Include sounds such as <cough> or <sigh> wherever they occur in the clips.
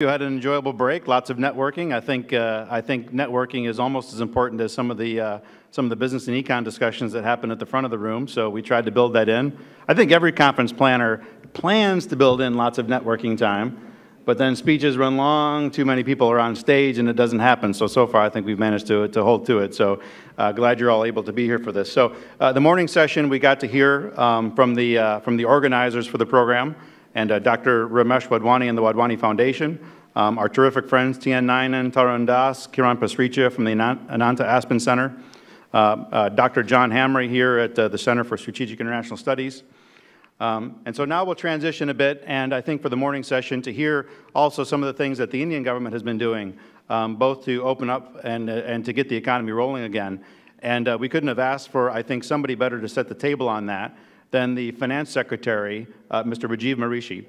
You had an enjoyable break, lots of networking. I think, uh, I think networking is almost as important as some of the, uh, some of the business and econ discussions that happen at the front of the room, so we tried to build that in. I think every conference planner plans to build in lots of networking time, but then speeches run long, too many people are on stage, and it doesn't happen. So, so far, I think we've managed to, to hold to it. So, uh, glad you're all able to be here for this. So, uh, the morning session, we got to hear um, from, the, uh, from the organizers for the program and uh, Dr. Ramesh Wadhwani and the Wadhwani Foundation, um, our terrific friends T.N. Ninan, Tarun Das, Kiran Pasricha from the Ananta Aspen Center, uh, uh, Dr. John Hamre here at uh, the Center for Strategic International Studies. Um, and so now we'll transition a bit, and I think for the morning session to hear also some of the things that the Indian government has been doing, um, both to open up and, uh, and to get the economy rolling again. And uh, we couldn't have asked for, I think, somebody better to set the table on that than the Finance Secretary, uh, Mr. Rajiv Mehrishi.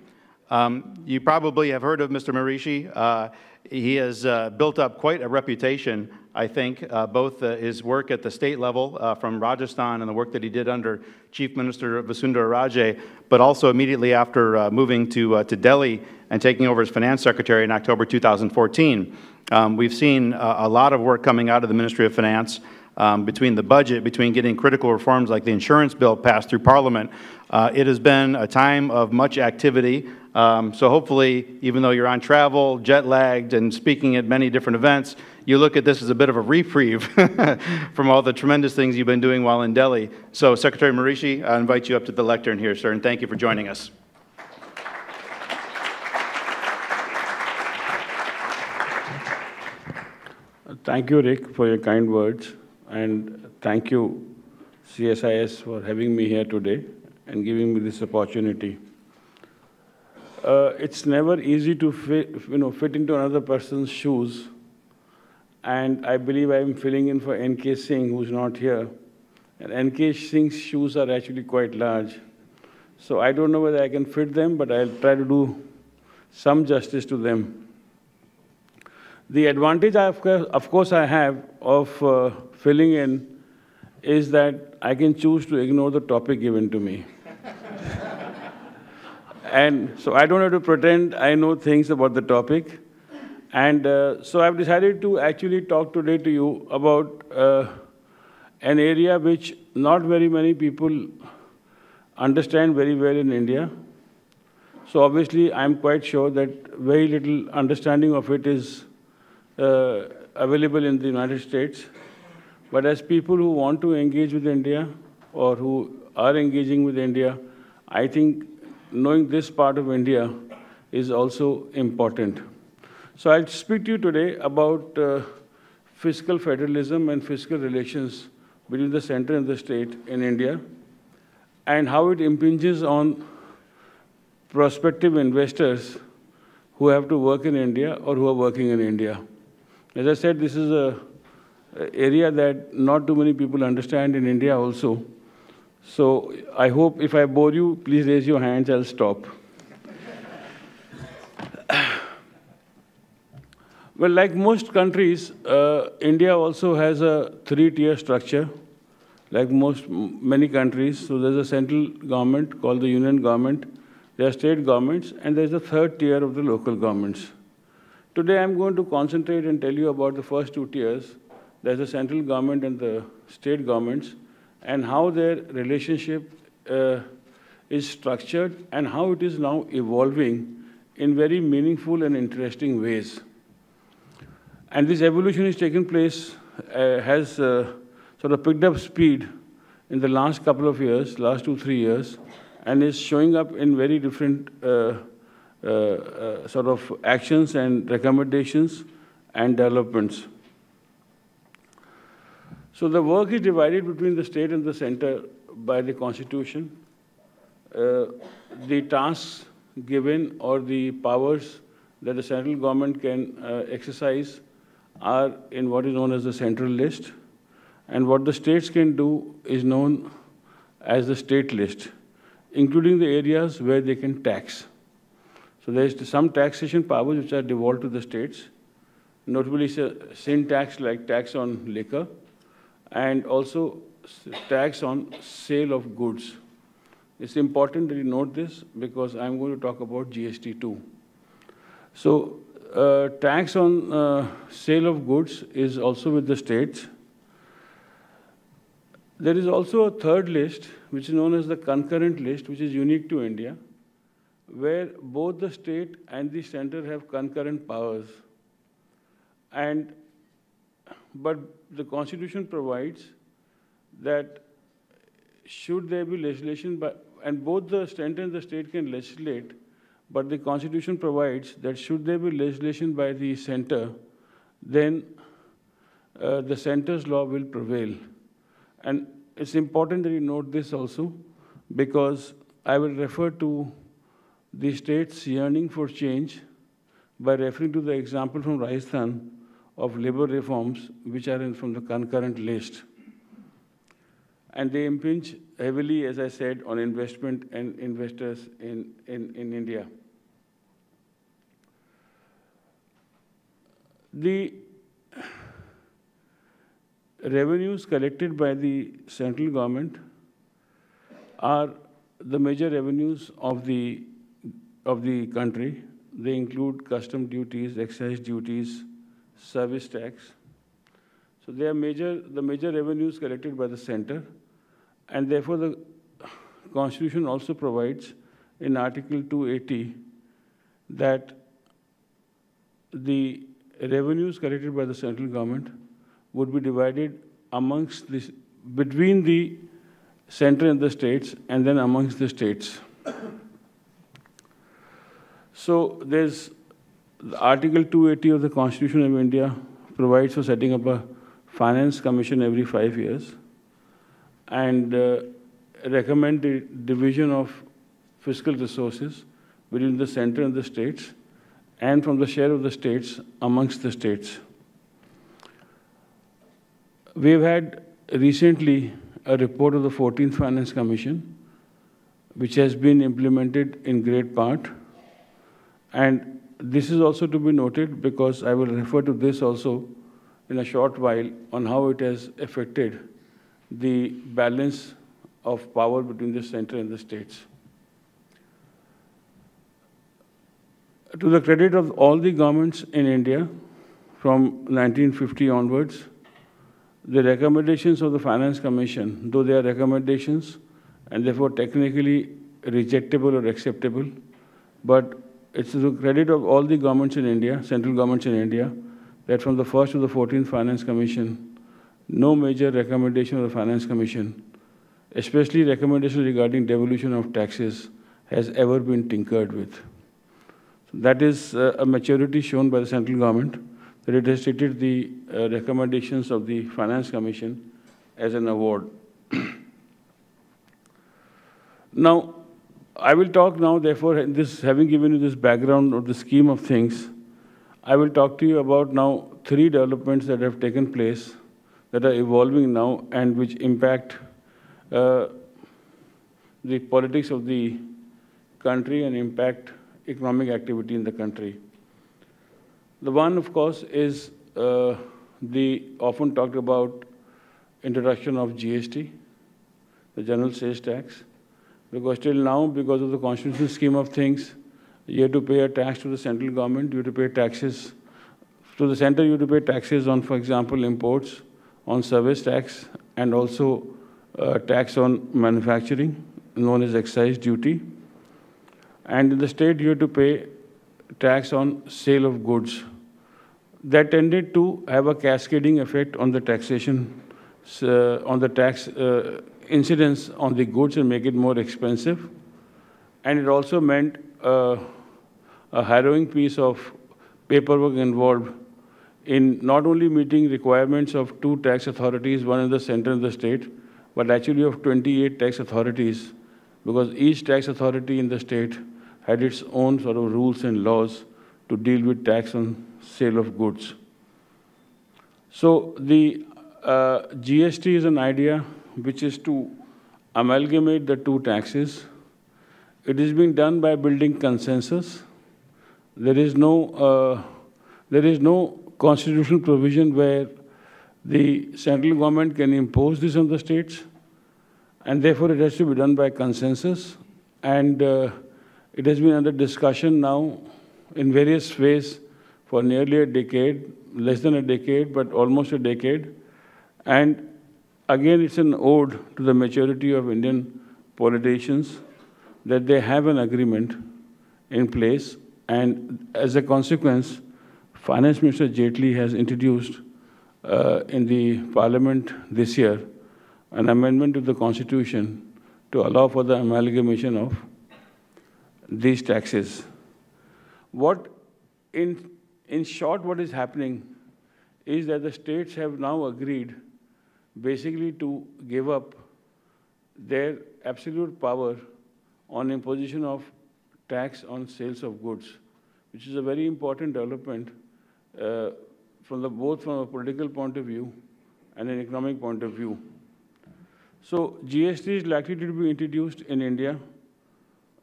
Um, you probably have heard of Mr. Mehrishi. Uh, he has uh, built up quite a reputation, I think, uh, both uh, his work at the state level uh, from Rajasthan and the work that he did under Chief Minister Vasundhara Raje, but also immediately after moving to, to Delhi and taking over as Finance Secretary in October 2014. Um, we've seen a lot of work coming out of the Ministry of Finance um, between the budget, between getting critical reforms like the insurance bill passed through Parliament. Uh, it has been a time of much activity. Um, so hopefully, even though you're on travel, jet lagged, and speaking at many different events, you look at this as a bit of a reprieve <laughs> from all the tremendous things you've been doing while in Delhi. So, Secretary Mehrishi, I invite you up to the lectern here, sir, and thank you for joining us. Thank you, Rick, for your kind words. And thank you, CSIS, for having me here today and giving me this opportunity. Uh, it's never easy to fit, you know, fit into another person's shoes. And I believe I'm filling in for N.K. Singh, who's not here. And N.K. Singh's shoes are actually quite large. So I don't know whether I can fit them, but I'll try to do some justice to them. The advantage, I, of course, I have of uh, filling in is that I can choose to ignore the topic given to me. <laughs> and so I don't have to pretend I know things about the topic. And uh, so I've decided to actually talk today to you about uh, an area which not very many people understand very well in India. So obviously, I'm quite sure that very little understanding of it is uh, available in the United States. But as people who want to engage with India or who are engaging with India, I think knowing this part of India is also important. So I'll speak to you today about uh, fiscal federalism and fiscal relations between the center and the state in India and how it impinges on prospective investors who have to work in India or who are working in India. As I said, this is a area that not too many people understand in India also. So I hope if I bore you, please raise your hands, I'll stop. <coughs> well, like most countries, uh, India also has a three-tier structure, like most, many countries. So there's a central government called the union government, there are state governments, and there's a third tier of the local governments. Today I'm going to concentrate and tell you about the first two tiers, there's the central government and the state governments, and how their relationship uh, is structured and how it is now evolving in very meaningful and interesting ways. And this evolution is taking place, uh, has uh, sort of picked up speed in the last couple of years, last two, three years, and is showing up in very different uh, uh, uh, sort of actions and recommendations and developments. So the work is divided between the state and the center by the constitution. Uh, the tasks given or the powers that the central government can uh, exercise are in what is known as the central list. And what the states can do is known as the state list, including the areas where they can tax. So there is some taxation powers which are devolved to the states, notably sin tax like tax on liquor, and also tax on sale of goods. It's important that you note this because I'm going to talk about GST too. So uh, tax on uh, sale of goods is also with the states. There is also a third list, which is known as the concurrent list, which is unique to India, where both the state and the center have concurrent powers. And, but the constitution provides that should there be legislation, by, and both the center and the state can legislate, but the constitution provides that should there be legislation by the center, then uh, the center's law will prevail. And it's important that you note this also, because I will refer to the state's yearning for change by referring to the example from Rajasthan of labor reforms, which are in, from the concurrent list. And they impinge heavily, as I said, on investment and investors in, in, in India. The revenues collected by the central government are the major revenues of the, of the country. They include custom duties, excise duties, service tax. So they are major, the major revenues collected by the center. And therefore, the Constitution also provides in Article 280 that the revenues collected by the central government would be divided amongst this, between the center and the states, and then amongst the states. So there's Article 280 of the Constitution of India provides for setting up a finance commission every five years and uh, recommend the division of fiscal resources between the center and the states and from the share of the states amongst the states. We've had recently a report of the 14th Finance Commission, which has been implemented in great part. And this is also to be noted because I will refer to this also in a short while on how it has affected the balance of power between the center and the states. To the credit of all the governments in India from 1950 onwards, the recommendations of the Finance Commission, though they are recommendations and therefore technically rejectable or acceptable, but it's to the credit of all the governments in India, central governments in India, that from the first to the 14th Finance Commission, no major recommendation of the Finance Commission, especially recommendations regarding devolution of taxes, has ever been tinkered with. So that is uh, a maturity shown by the central government that it has treated the uh, recommendations of the Finance Commission as an award. <clears throat> now, I will talk now, therefore, this, having given you this background or the scheme of things, I will talk to you about now three developments that have taken place that are evolving now and which impact uh, the politics of the country and impact economic activity in the country. The one, of course, is uh, the often talked about introduction of GST, the general sales tax, because till now, because of the constitutional scheme of things, you have to pay a tax to the central government, you have to pay taxes to the center, you have to pay taxes on, for example, imports, on service tax, and also uh, tax on manufacturing, known as excise duty. And in the state, you have to pay tax on sale of goods. That tended to have a cascading effect on the taxation, uh, on the tax uh, incidence on the goods and make it more expensive. And it also meant uh, a harrowing piece of paperwork involved in not only meeting requirements of two tax authorities, one in the center and the state, but actually of 28 tax authorities, because each tax authority in the state had its own sort of rules and laws to deal with tax on sale of goods. So the uh, GST is an idea which is to amalgamate the two taxes. It is being done by building consensus. There is no, uh, there is no constitutional provision where the central government can impose this on the states, and therefore it has to be done by consensus. And uh, it has been under discussion now in various ways for nearly a decade, less than a decade, but almost a decade. And again, it's an ode to the maturity of Indian politicians that they have an agreement in place. And as a consequence, Finance Minister Jaitley has introduced uh, in the parliament this year an amendment to the constitution to allow for the amalgamation of these taxes. What, in, in short, what is happening is that the states have now agreed basically to give up their absolute power on imposition of tax on sales of goods, which is a very important development uh, from the, both from a political point of view and an economic point of view. So GST is likely to be introduced in India,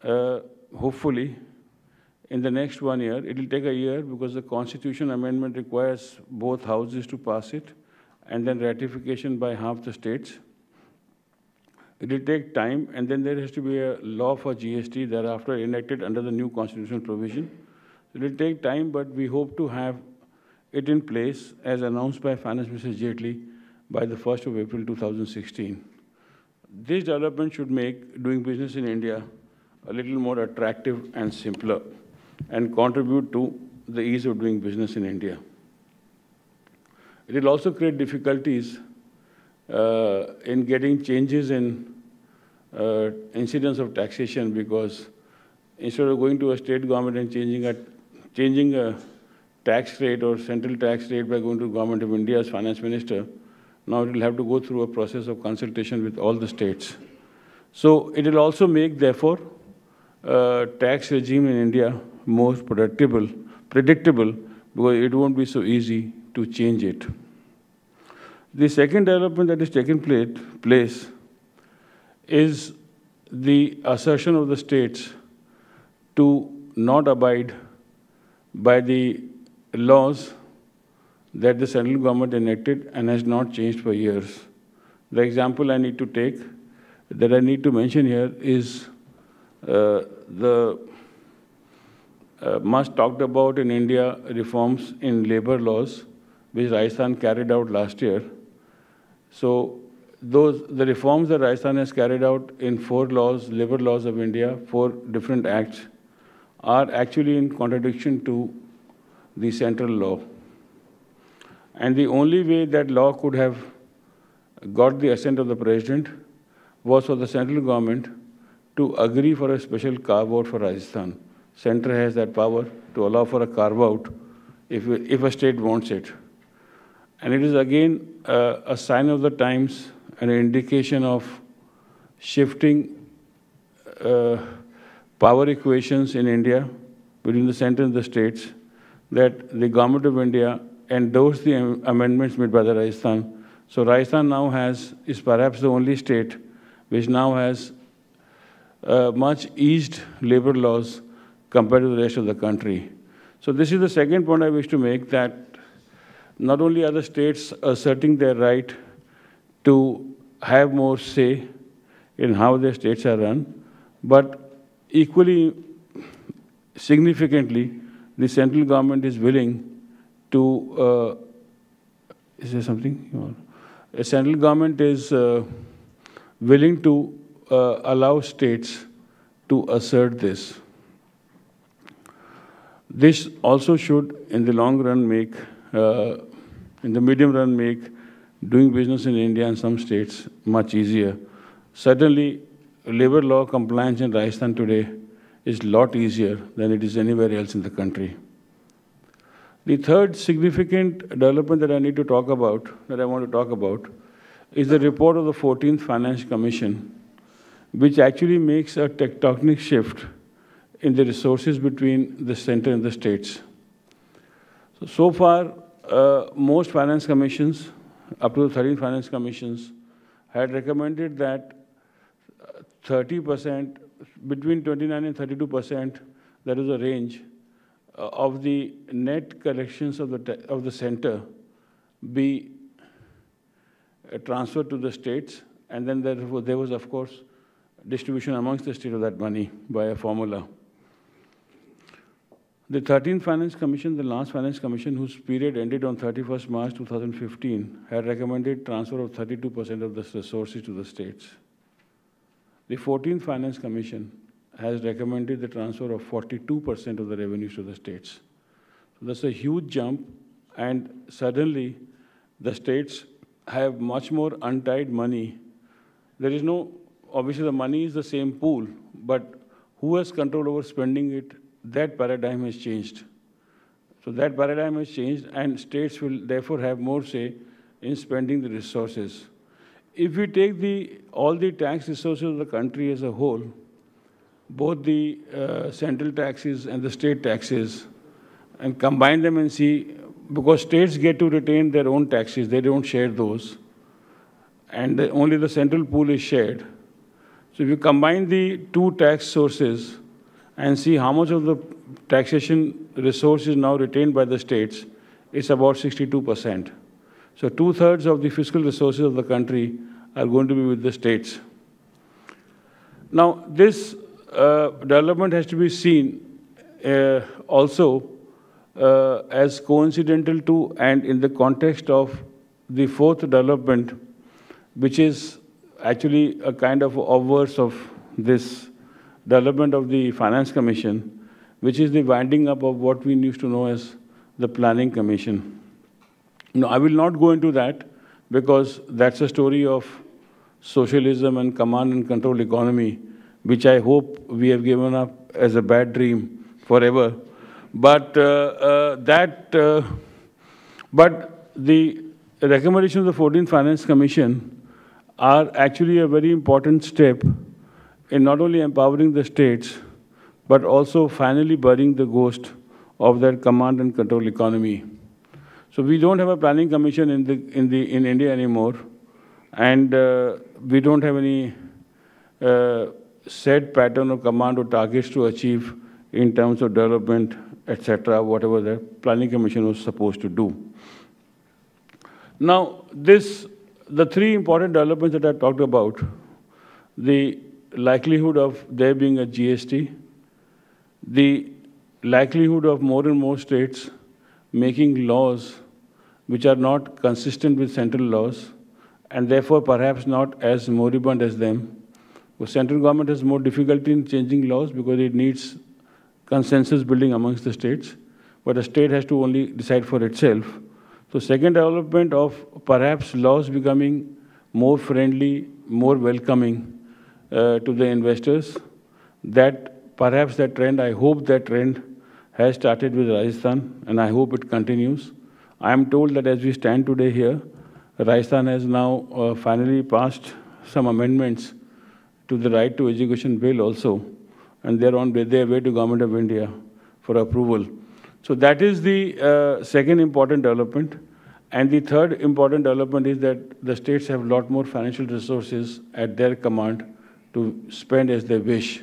uh, hopefully, in the next one year. It will take a year because the constitution amendment requires both houses to pass it and then ratification by half the states. It will take time, and then there has to be a law for GST thereafter enacted under the new constitutional provision. It will take time, but we hope to have it in place as announced by Finance Minister Jaitley by the 1st of April 2016. This development should make doing business in India a little more attractive and simpler and contribute to the ease of doing business in India. It will also create difficulties uh, in getting changes in uh, incidence of taxation because instead of going to a state government and changing a, changing a tax rate or central tax rate by going to government of India as finance minister, now it will have to go through a process of consultation with all the states. So it will also make, therefore, uh, tax regime in India more predictable, predictable because it won't be so easy to change it. The second development that is taking place is the assertion of the states to not abide by the laws that the central government enacted and has not changed for years. The example I need to take, that I need to mention here, is uh, the uh, much talked about in India reforms in labor laws, which Rajasthan carried out last year. So those the reforms that Rajasthan has carried out in four laws, labor laws of India, four different acts, are actually in contradiction to the central law. And the only way that law could have got the assent of the president was for the central government to agree for a special carve-out for Rajasthan. Center has that power to allow for a carve-out if, if a state wants it. And it is again uh, a sign of the times, an indication of shifting uh, power equations in India between the center and the states that the government of India endorsed the amendments made by the Rajasthan. So Rajasthan now has, is perhaps the only state which now has uh, much eased labor laws compared to the rest of the country. So this is the second point I wish to make, that not only are the states asserting their right to have more say in how their states are run, but equally significantly, the central government is willing to, uh, is there something? A central government is uh, willing to uh, allow states to assert this. This also should, in the long run, make, uh, in the medium run, make doing business in India and some states much easier. Certainly, labor law compliance in Rajasthan today is a lot easier than it is anywhere else in the country. The third significant development that I need to talk about, that I want to talk about, is the report of the 14th Finance Commission, which actually makes a tectonic shift in the resources between the center and the states. So, so far, uh, most finance commissions, up to the 13 finance commissions, had recommended that 30%, between 29 and 32%, that is a range, uh, of the net collections of the, of the center be uh, transferred to the states, and then there, there was, of course, distribution amongst the state of that money by a formula. The 13th Finance Commission, the last Finance Commission, whose period ended on 31st March 2015, had recommended transfer of 32% of the resources to the states. The 14th Finance Commission has recommended the transfer of 42% of the revenues to the states. So that's a huge jump, and suddenly the states have much more untied money. There is no, obviously the money is the same pool, but who has control over spending it that paradigm has changed. So that paradigm has changed, and states will therefore have more say in spending the resources. If we take the, all the tax resources of the country as a whole, both the uh, central taxes and the state taxes, and combine them and see, because states get to retain their own taxes, they don't share those, and the, only the central pool is shared. So if you combine the two tax sources, and see how much of the taxation resource is now retained by the states, it's about 62%. So two-thirds of the fiscal resources of the country are going to be with the states. Now, this uh, development has to be seen uh, also uh, as coincidental to and in the context of the fourth development, which is actually a kind of obverse of this development of the Finance Commission, which is the winding up of what we used to know as the Planning Commission. No, I will not go into that because that's a story of socialism and command and control economy, which I hope we have given up as a bad dream forever. But uh, uh, that, uh, but the recommendations of the 14th Finance Commission are actually a very important step in not only empowering the states, but also finally burying the ghost of that command and control economy. So we don't have a planning commission in, the, in, the, in India anymore, and uh, we don't have any uh, set pattern of command or targets to achieve in terms of development, etc., whatever the planning commission was supposed to do. Now, this, the three important developments that I talked about, the likelihood of there being a GST, the likelihood of more and more states making laws which are not consistent with central laws and therefore perhaps not as moribund as them. The central government has more difficulty in changing laws because it needs consensus building amongst the states, but the state has to only decide for itself. So second development of perhaps laws becoming more friendly, more welcoming, uh, to the investors. That perhaps that trend, I hope that trend has started with Rajasthan, and I hope it continues. I am told that as we stand today here, Rajasthan has now uh, finally passed some amendments to the right to education bill also, and they're on their way to Government of India for approval. So that is the uh, second important development. And the third important development is that the states have a lot more financial resources at their command to spend as they wish.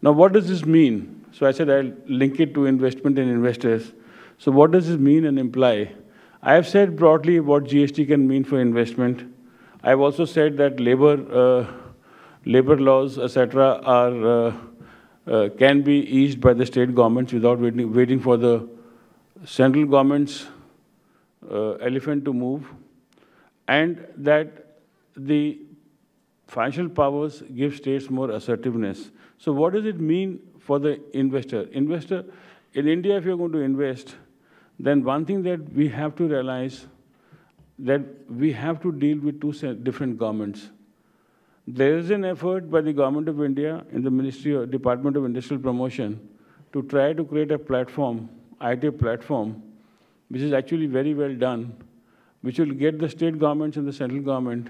Now, what does this mean? So I said I'll link it to investment and investors. So what does this mean and imply? I have said broadly what GST can mean for investment. I've also said that labor, uh, labor laws, etc., are uh, uh, can be eased by the state governments without waiting, waiting for the central government's uh, elephant to move, and that the financial powers give states more assertiveness. So what does it mean for the investor? Investor, in India, if you're going to invest, then one thing that we have to realize that we have to deal with two different governments. There is an effort by the government of India in the Ministry or Department of Industrial Promotion to try to create a platform, IT platform, which is actually very well done, which will get the state governments and the central government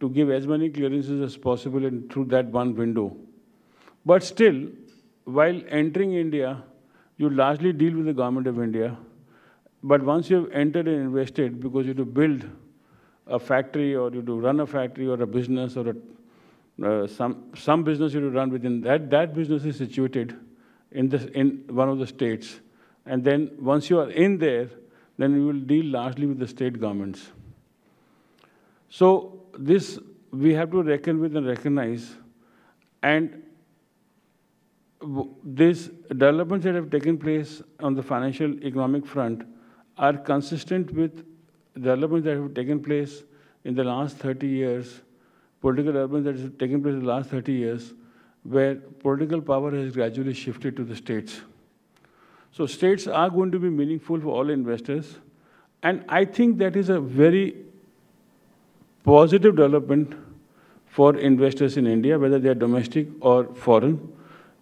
to give as many clearances as possible in, through that one window. But still, while entering India, you largely deal with the government of India. But once you have entered and invested, because you to build a factory or you to run a factory or a business or a, uh, some, some business you to run within that, that business is situated in, this, in one of the states. And then once you are in there, then you will deal largely with the state governments. So this we have to reckon with and recognize. And these developments that have taken place on the financial economic front are consistent with developments that have taken place in the last 30 years, political developments that have taken place in the last 30 years, where political power has gradually shifted to the states. So states are going to be meaningful for all investors. And I think that is a very positive development for investors in India, whether they are domestic or foreign.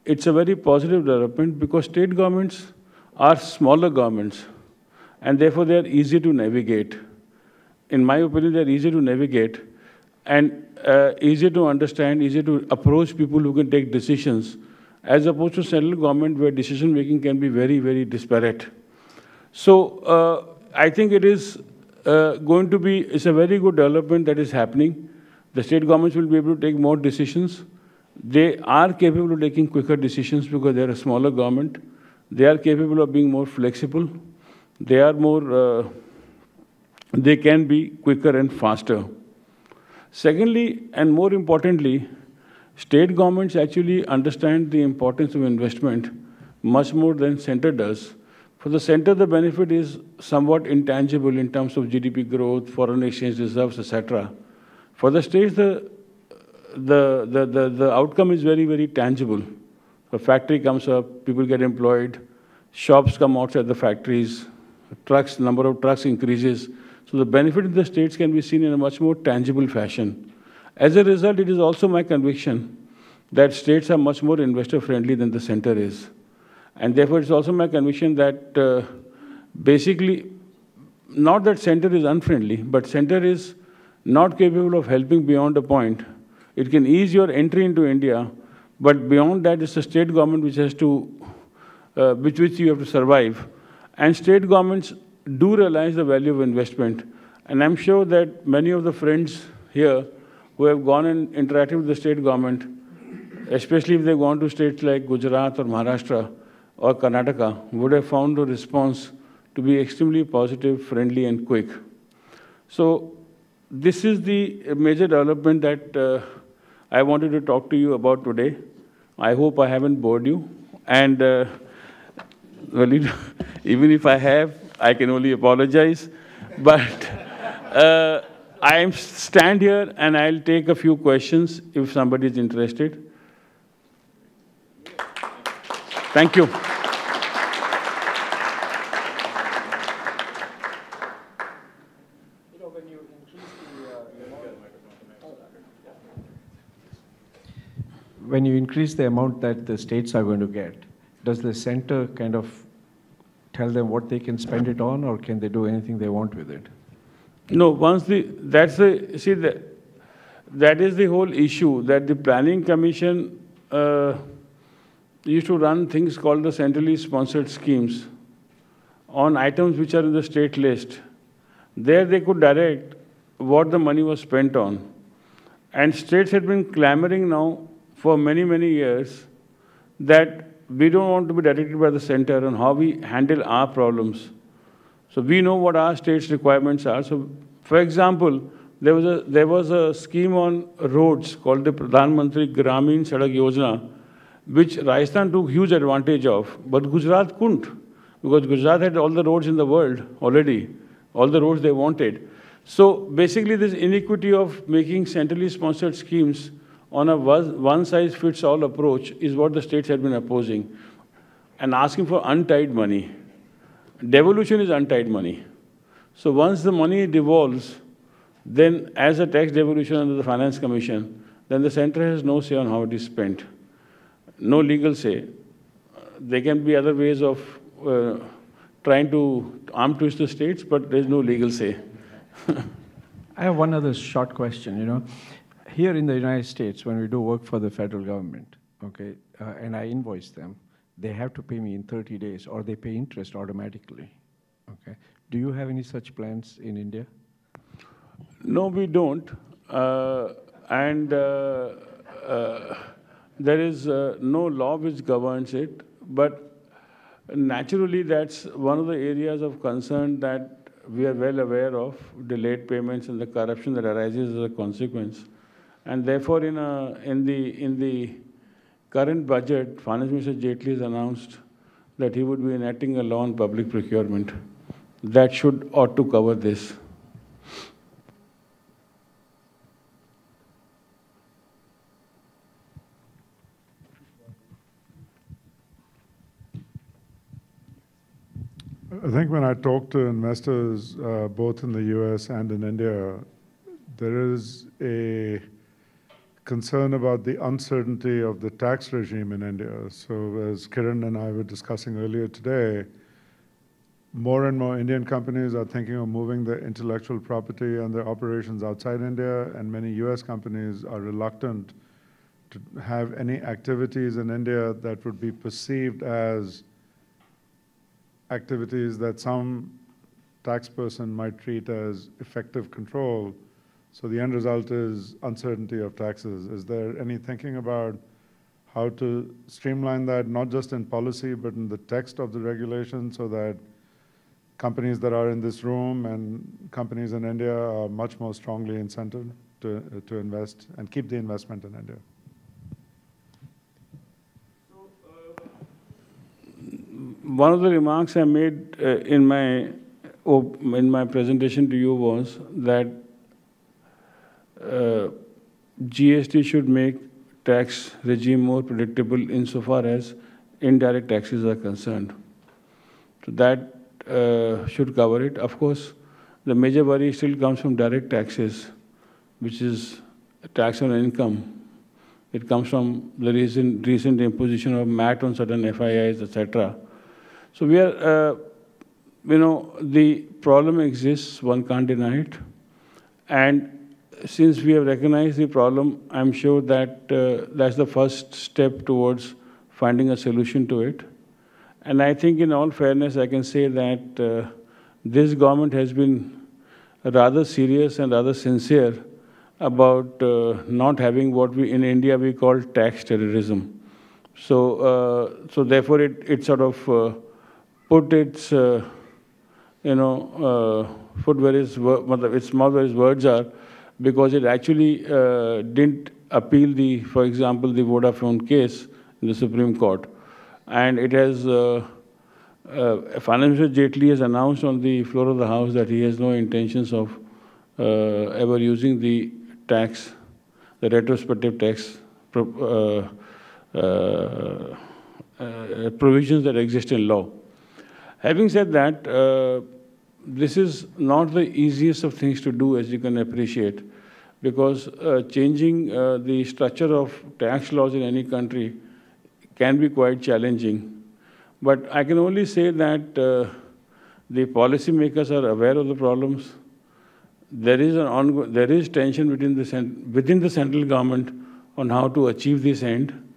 It's a very positive development because state governments are smaller governments and therefore they are easy to navigate. In my opinion, they are easy to navigate and uh, easy to understand, easy to approach people who can take decisions, as opposed to central government where decision making can be very, very disparate. So uh, I think it is uh, going to be, it's a very good development that is happening. The state governments will be able to take more decisions. They are capable of taking quicker decisions because they're a smaller government. They are capable of being more flexible. They are more, uh, they can be quicker and faster. Secondly, and more importantly, state governments actually understand the importance of investment much more than center does. For the center, the benefit is somewhat intangible in terms of GDP growth, foreign exchange reserves, etc. For the states, the, the, the, the, the outcome is very, very tangible. A factory comes up, people get employed, shops come outside the factories, trucks, number of trucks increases. So the benefit in the states can be seen in a much more tangible fashion. As a result, it is also my conviction that states are much more investor friendly than the center is. And therefore, it's also my conviction that uh, basically, not that center is unfriendly, but center is not capable of helping beyond a point. It can ease your entry into India, but beyond that, it's the state government which has to, uh, which, which you have to survive. And state governments do realize the value of investment. And I'm sure that many of the friends here who have gone and interacted with the state government, especially if they've gone to states like Gujarat or Maharashtra or Karnataka, would have found the response to be extremely positive, friendly, and quick. So this is the major development that uh, I wanted to talk to you about today. I hope I haven't bored you. And uh, well, <laughs> even if I have, I can only apologize. But uh, I stand here and I'll take a few questions if somebody is interested. Thank you. when you increase the amount that the states are going to get, does the center kind of tell them what they can spend it on, or can they do anything they want with it? No, once the, that's the, see, the, that is the whole issue, that the planning commission uh, used to run things called the centrally sponsored schemes on items which are in the state list. There they could direct what the money was spent on. And states had been clamoring now for many, many years that we don't want to be directed by the center on how we handle our problems. So we know what our state's requirements are. So, for example, there was a, there was a scheme on roads called the Pradhan Mantri Gramin Sadak Yojana, which Rajasthan took huge advantage of, but Gujarat couldn't, because Gujarat had all the roads in the world already, all the roads they wanted. So basically, this inequity of making centrally sponsored schemes on a one-size-fits-all approach is what the states have been opposing and asking for untied money. Devolution is untied money. So once the money devolves, then as a tax devolution under the Finance Commission, then the center has no say on how it is spent. No legal say. There can be other ways of uh, trying to arm twist the states, but there's no legal say. <laughs> I have one other short question, you know here in the United States, when we do work for the federal government, okay, uh, and I invoice them, they have to pay me in 30 days or they pay interest automatically. Okay. Do you have any such plans in India? No, we don't. Uh, and uh, uh there is uh, no law which governs it, but naturally that's one of the areas of concern that we are well aware of, delayed payments and the corruption that arises as a consequence. And therefore, in, a, in, the, in, the, current budget, Finance Minister Jaitley has announced that he would be enacting a law on public procurement. That should ought to cover this. I think when I talk to investors, uh, both in the US and in India, there is a concern about the uncertainty of the tax regime in India. So, as Kiran and I were discussing earlier today, more and more Indian companies are thinking of moving their intellectual property and their operations outside India, and many US companies are reluctant to have any activities in India that would be perceived as activities that some tax person might treat as effective control. So the end result is uncertainty of taxes. Is there any thinking about how to streamline that, not just in policy, but in the text of the regulation so that companies that are in this room and companies in India are much more strongly incented to, to invest and keep the investment in India? One of the remarks I made uh, in my in my presentation to you was that uh, GST should make tax regime more predictable insofar as indirect taxes are concerned. So that uh, should cover it. Of course, the major worry still comes from direct taxes, which is tax on income. It comes from the recent, recent imposition of MAT on certain FIIs, etc. So we are, uh, you know, the problem exists, one can't deny it. And since we have recognized the problem, I'm sure that uh, that's the first step towards finding a solution to it. And I think in all fairness, I can say that uh, this government has been rather serious and rather sincere about uh, not having what we in India we call tax terrorism. So, uh, so therefore, it, it sort of uh, put its, uh, you know, uh, foot where its, its mouth where its words are, because it actually uh, didn't appeal the, for example, the Vodafone case in the Supreme Court. And it has, uh, uh, Finance Minister Jaitley has announced on the floor of the House that he has no intentions of uh, ever using the tax, the retrospective tax uh, uh, provisions that exist in law. Having said that, uh, this is not the easiest of things to do, as you can appreciate, because uh, changing uh, the structure of tax laws in any country can be quite challenging. But I can only say that uh, the policymakers are aware of the problems. There is an ongoing, there is tension between the within the central government on how to achieve this end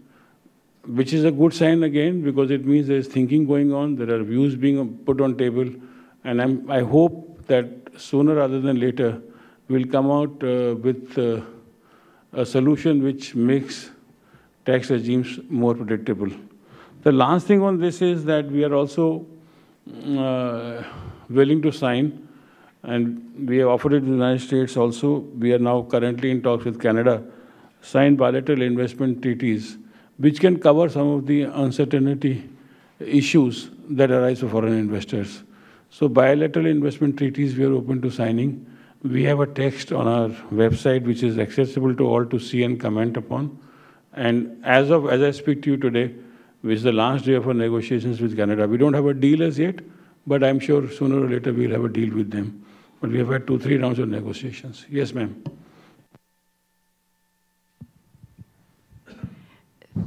which is a good sign again because it means there's thinking going on, there are views being put on table, and I'm, I hope that sooner rather than later we'll come out uh, with uh, a solution which makes tax regimes more predictable. The last thing on this is that we are also uh, willing to sign, and we have offered it to the United States also. We are now currently in talks with Canada, sign bilateral investment treaties which can cover some of the uncertainty issues that arise for foreign investors. So bilateral investment treaties we are open to signing. We have a text on our website which is accessible to all to see and comment upon. And as of as I speak to you today, which is the last day of our negotiations with Canada, we don't have a deal as yet, but I'm sure sooner or later we'll have a deal with them. But we have had two, three rounds of negotiations. Yes, ma'am.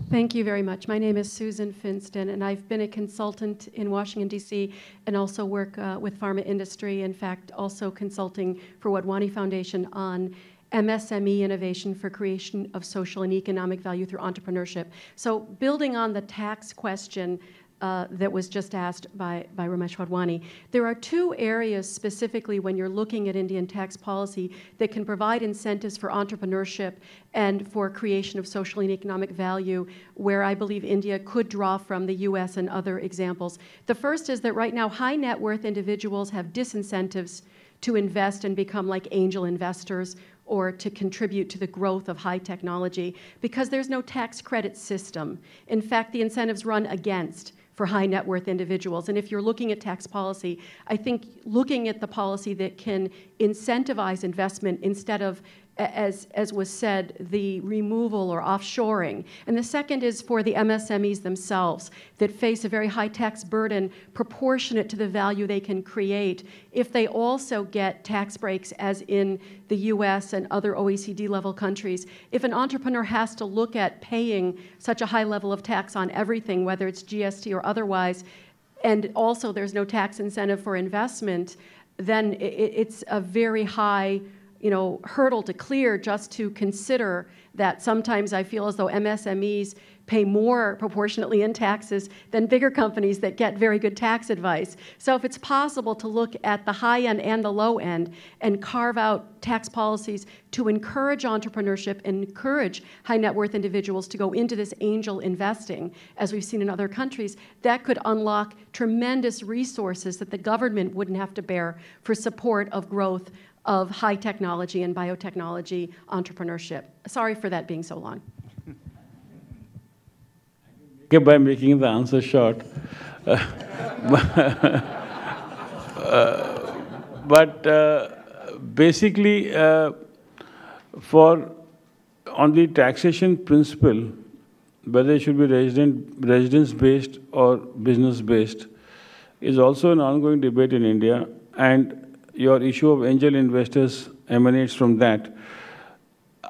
Thank you very much. My name is Susan Finston, and I've been a consultant in Washington, D.C., and also work uh, with pharma industry. In fact, also consulting for Wadhwani Foundation on MSME innovation for creation of social and economic value through entrepreneurship. So, building on the tax question uh, that was just asked by, by Ramesh Wadhwani. There are two areas specifically when you're looking at Indian tax policy that can provide incentives for entrepreneurship and for creation of social and economic value where I believe India could draw from the U.S. and other examples. The first is that right now high net worth individuals have disincentives to invest and become like angel investors or to contribute to the growth of high technology because there's no tax credit system. In fact, the incentives run against for high net worth individuals. And if you're looking at tax policy, I think looking at the policy that can incentivize investment instead of as, as was said, the removal or offshoring. And the second is for the MSMEs themselves that face a very high tax burden proportionate to the value they can create if they also get tax breaks as in the US and other OECD level countries. If an entrepreneur has to look at paying such a high level of tax on everything, whether it's GST or otherwise, and also there's no tax incentive for investment, then it's a very high you know, hurdle to clear just to consider that sometimes I feel as though MSMEs pay more proportionately in taxes than bigger companies that get very good tax advice. So if it's possible to look at the high end and the low end and carve out tax policies to encourage entrepreneurship and encourage high net worth individuals to go into this angel investing, as we've seen in other countries, that could unlock tremendous resources that the government wouldn't have to bear for support of growth of high technology and biotechnology entrepreneurship. Sorry for that being so long. By making the answer short. <laughs> uh, but uh, basically, uh, for on the taxation principle, whether it should be resident, residence-based or business-based, is also an ongoing debate in India. And your issue of angel investors emanates from that.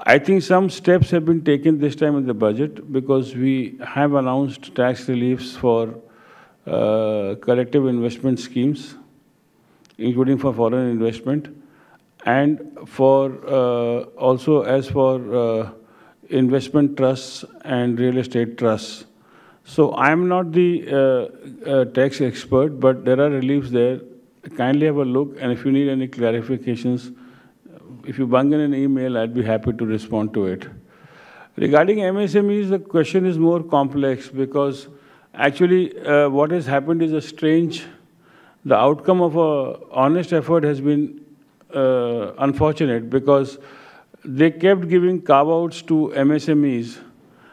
I think some steps have been taken this time in the budget because we have announced tax reliefs for uh, collective investment schemes, including for foreign investment, and for uh, also as for uh, investment trusts and real estate trusts. So I'm not the uh, uh, tax expert, but there are reliefs there kindly have a look, and if you need any clarifications, if you bung in an email, I'd be happy to respond to it. Regarding MSMEs, the question is more complex because actually uh, what has happened is a strange, the outcome of a honest effort has been uh, unfortunate because they kept giving carve-outs to MSMEs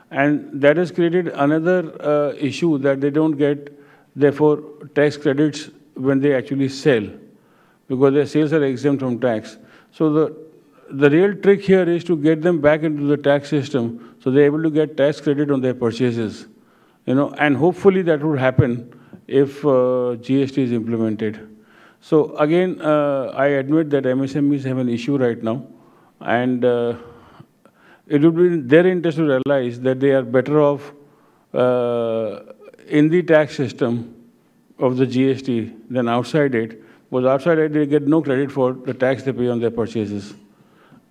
and that has created another uh, issue that they don't get, therefore, tax credits when they actually sell because their sales are exempt from tax. So the, the real trick here is to get them back into the tax system so they're able to get tax credit on their purchases. You know, and hopefully that would happen if uh, GST is implemented. So again, uh, I admit that MSMEs have an issue right now, and uh, it would be their interest to realize that they are better off uh, in the tax system of the GST than outside it, because outside it they get no credit for the tax they pay on their purchases,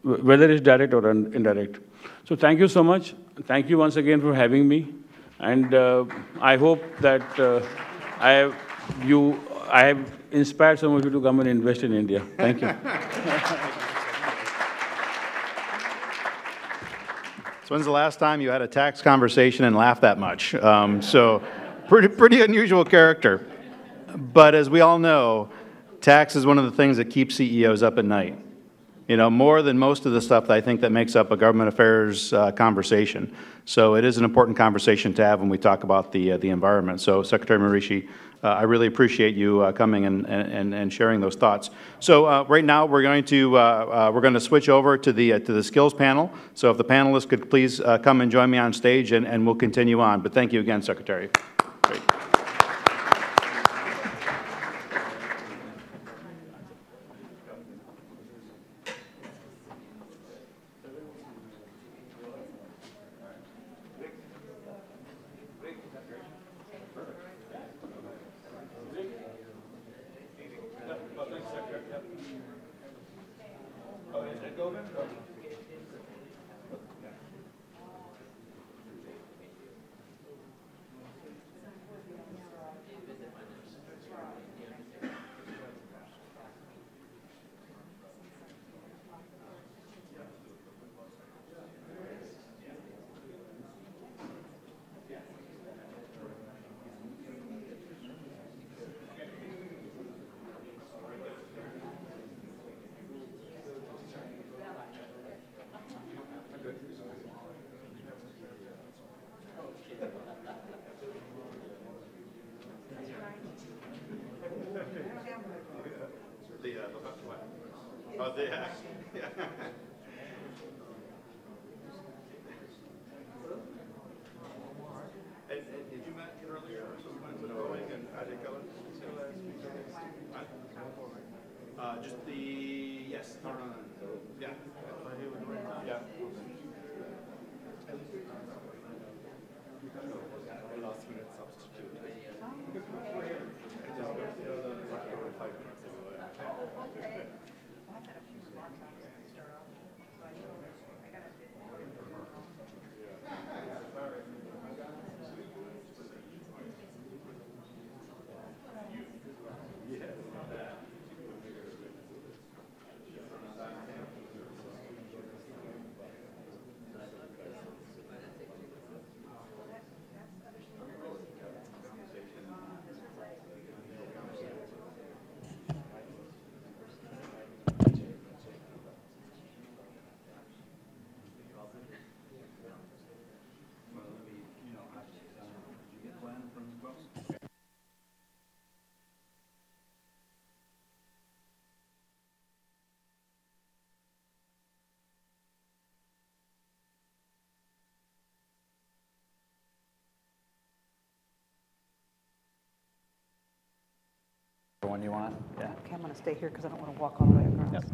whether it's direct or indirect. So thank you so much. Thank you once again for having me. And uh, I hope that uh, I have you, I have inspired some of you to come and invest in India. Thank you. <laughs> so when's the last time you had a tax conversation and laughed that much? Um, so pretty, pretty unusual character. But as we all know, tax is one of the things that keeps CEOs up at night. You know, more than most of the stuff that I think that makes up a government affairs uh, conversation. So it is an important conversation to have when we talk about the, uh, the environment. So Secretary Mehrishi, uh, I really appreciate you uh, coming and, and, and sharing those thoughts. So uh, right now we're going to uh, we're going to switch over to the to the skills panel. So if the panelists could please come and join me on stage, and, and we'll continue on. But thank you again, Secretary. Great. Oh, they have. Did you met earlier or something with Boeing and Ajay Kela? Uh, just the, yes, no, no, no, yeah. Yeah. Last minute substitute. The one you want? Yeah. Okay, I'm going to stay here because I don't want to walk all the way across.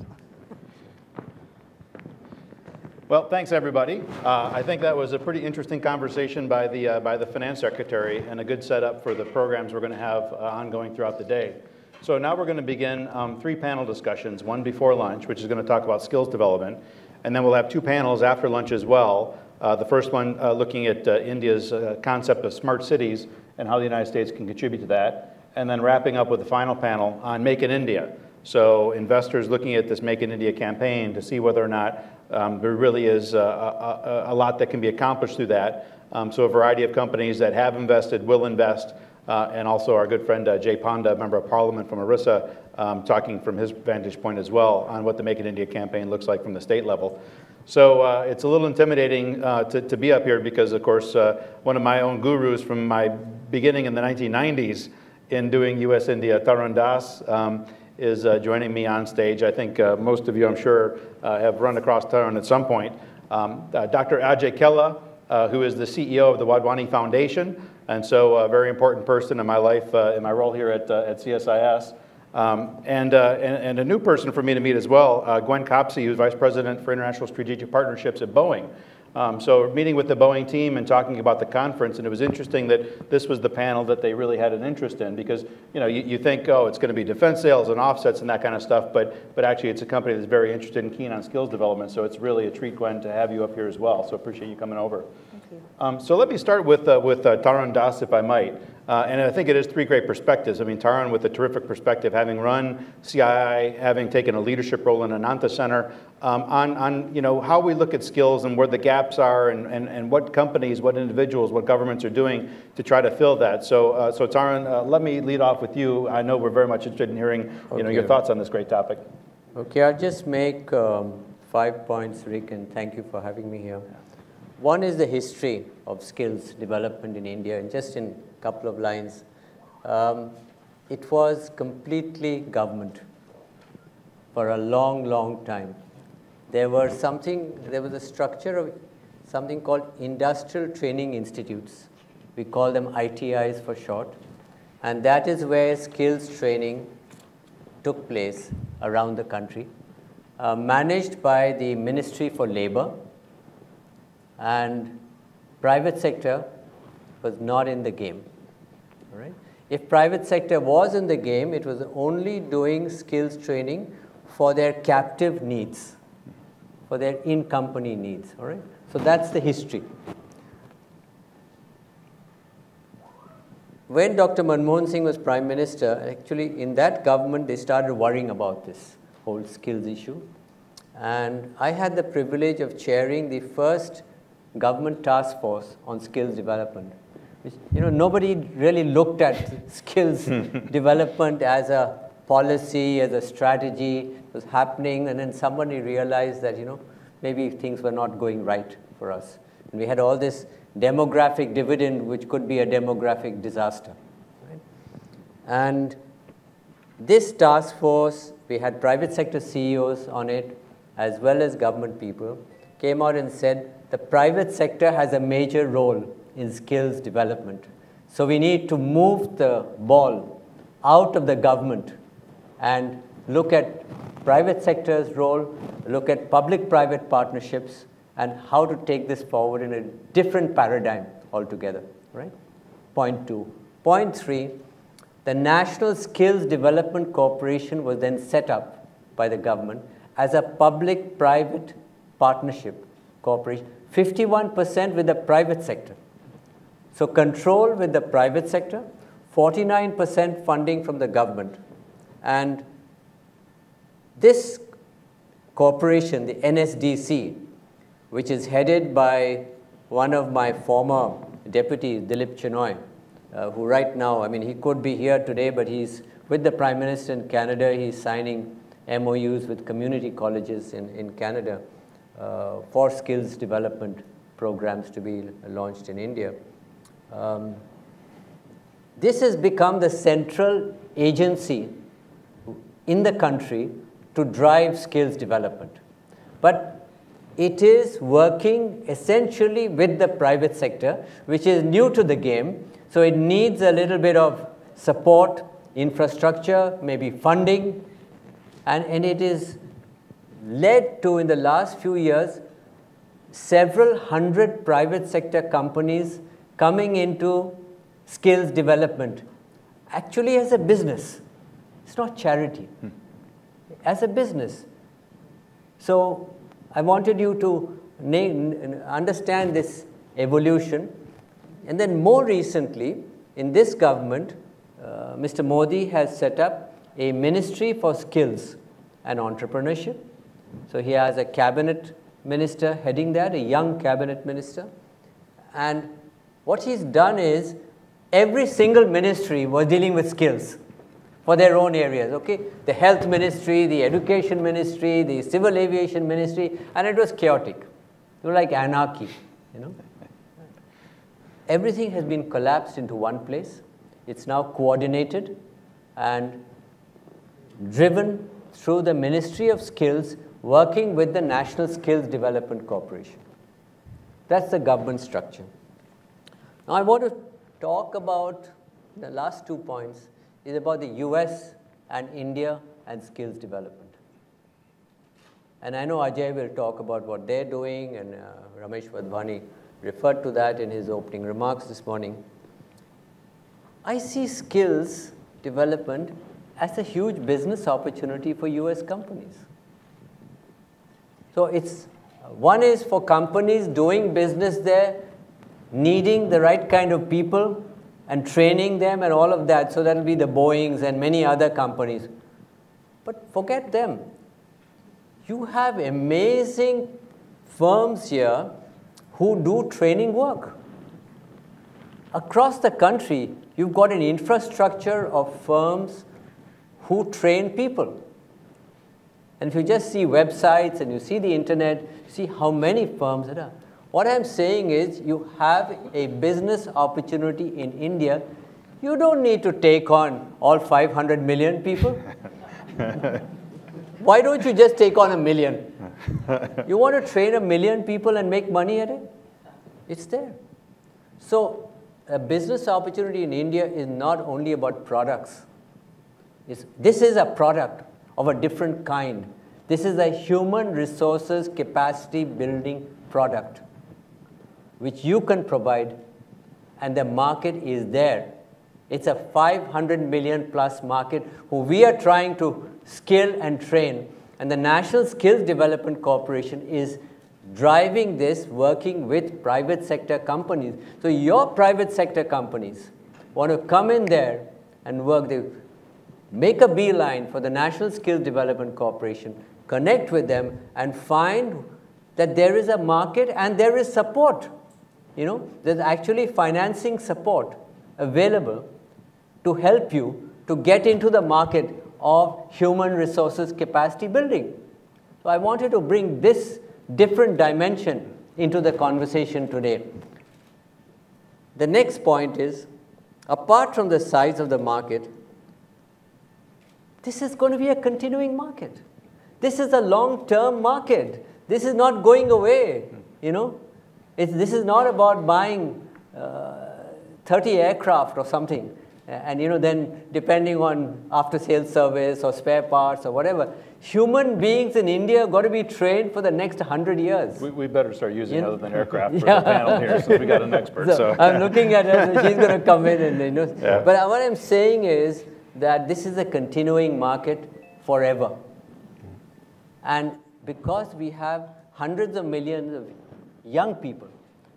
Well, thanks, everybody. Uh, I think that was a pretty interesting conversation by the, uh, by the Finance Secretary and a good setup for the programs we're going to have uh, ongoing throughout the day. So now we're going to begin um, three panel discussions, one before lunch, which is going to talk about skills development, and then we'll have two panels after lunch as well. Uh, the first one uh, looking at uh, India's uh, concept of smart cities and how the United States can contribute to that, and then wrapping up with the final panel on Make in India. So investors looking at this Make in India campaign to see whether or not um, there really is a, a, a, lot that can be accomplished through that. Um, so a variety of companies that have invested, will invest, uh, and also our good friend uh, Jay Panda, member of parliament from Orissa, um, talking from his vantage point as well on what the Make in India campaign looks like from the state level. So uh, it's a little intimidating uh, to, to, be up here because, of course, uh, one of my own gurus from my beginning in the 1990s in doing US-India, Tarun Das, um, is uh, joining me on stage. I think uh, most of you, I'm sure, uh, have run across Tarun at some point. Um, Dr. Ajay Kela, who is the CEO of the Wadhwani Foundation, and so a very important person in my life, in my role here at, at CSIS. Um, and, uh, and, and, a new person for me to meet as well, uh, Gwen Copsey, who's Vice President for International Strategic Partnerships at Boeing. Um, so meeting with the Boeing team and talking about the conference, and it was interesting that this was the panel that they really had an interest in because you know you, you think oh it's going to be defense sales and offsets and that kind of stuff, but but actually it's a company that's very interested and keen on skills development. So it's really a treat, Gwen, to have you up here as well. So appreciate you coming over. Thank you. Um, so let me start with uh, with uh, Tarun Das, if I might. Uh, and I think it is three great perspectives. I mean, Tarun with a terrific perspective, having run CII, having taken a leadership role in Ananta Center, um, on, on you know, how we look at skills and where the gaps are and, and, and what companies, what individuals, what governments are doing to try to fill that. So, uh, so Tarun, uh, let me lead off with you. I know we're very much interested in hearing you know, your thoughts on this great topic. Okay, I'll just make um, five points, Rick, and thank you for having me here. One is the history of skills development in India, and just in couple of lines. Um, it was completely government for a long, long time. There were something, there was a structure of something called Industrial Training Institutes. We call them ITIs for short. And that is where skills training took place around the country, uh, managed by the Ministry for Labor, and private sector was not in the game. If private sector was in the game, it was only doing skills training for their captive needs, for their in-company needs. All right? So that's the history. When Dr. Manmohan Singh was Prime Minister, actually in that government they started worrying about this whole skills issue. And I had the privilege of chairing the first government task force on skills development. You know, nobody really looked at skills hmm. development as a policy, as a strategy. It was happening, and then somebody realized that, you know, maybe things were not going right for us. And we had all this demographic dividend, which could be a demographic disaster. Right? And this task force we had private sector CEOs on it, as well as government people, came out and said the private sector has a major role in skills development. So we need to move the ball out of the government and look at private sector's role, look at public-private partnerships, and how to take this forward in a different paradigm altogether, right? Point two. Point three, the National Skills Development Corporation was then set up by the government as a public-private partnership corporation, 51% with the private sector. So control with the private sector, 49% funding from the government. And this corporation, the NSDC, which is headed by one of my former deputies, Dilip Chenoy, uh, who right now, I mean, he could be here today, but he's with the Prime Minister in Canada. He's signing MOUs with community colleges in, in Canada uh, for skills development programs to be launched in India. Um, this has become the central agency in the country to drive skills development. But it is working essentially with the private sector, which is new to the game. So it needs a little bit of support, infrastructure, maybe funding, and, and it is led to, in the last few years, several hundred private sector companies coming into skills development, actually as a business. It's not charity. Hmm. As a business. So I wanted you to name, understand this evolution. And then more recently, in this government, uh, Mr. Modi has set up a ministry for skills and entrepreneurship. So he has a cabinet minister heading that, a young cabinet minister. And what he's done is every single ministry was dealing with skills for their own areas, okay? The health ministry, the education ministry, the civil aviation ministry, and it was chaotic. It was like anarchy, you know? Everything has been collapsed into one place. It's now coordinated and driven through the Ministry of Skills working with the National Skills Development Corporation. That's the government structure. Now I want to talk about the last two points is about the US and India and skills development. And I know Ajay will talk about what they're doing, and uh, Ramesh Wadhwani referred to that in his opening remarks this morning. I see skills development as a huge business opportunity for US companies. So it's one is for companies doing business there needing the right kind of people and training them and all of that. So that'll be the Boeings and many other companies. But forget them. You have amazing firms here who do training work. Across the country, you've got an infrastructure of firms who train people. And if you just see websites and you see the internet, see how many firms there are. What I'm saying is you have a business opportunity in India. You don't need to take on all 500 million people. <laughs> Why don't you just take on a million? You want to train a million people and make money at it? It's there. So a business opportunity in India is not only about products. It's, this is a product of a different kind. This is a human resources capacity building product which you can provide, and the market is there. It's a 500 million plus market who we are trying to skill and train. And the National Skills Development Corporation is driving this, working with private sector companies. So your private sector companies want to come in there and work. They make a beeline for the National Skills Development Corporation, connect with them, and find that there is a market and there is support you know, there's actually financing support available to help you to get into the market of human resources capacity building. So I wanted to bring this different dimension into the conversation today. The next point is, apart from the size of the market, this is going to be a continuing market. This is a long-term market. This is not going away, you know. It's, this is not about buying uh, 30 aircraft or something. And, you know, then depending on after-sales service or spare parts or whatever, human beings in India got to be trained for the next 100 years. We, we better start using You know? other than aircraft for Yeah. <laughs> the panel here, since we got an expert, so. I'm looking at her, so she's going to come in and, you know. Yeah. But what I'm saying is that this is a continuing market forever. And because we have hundreds of millions of young people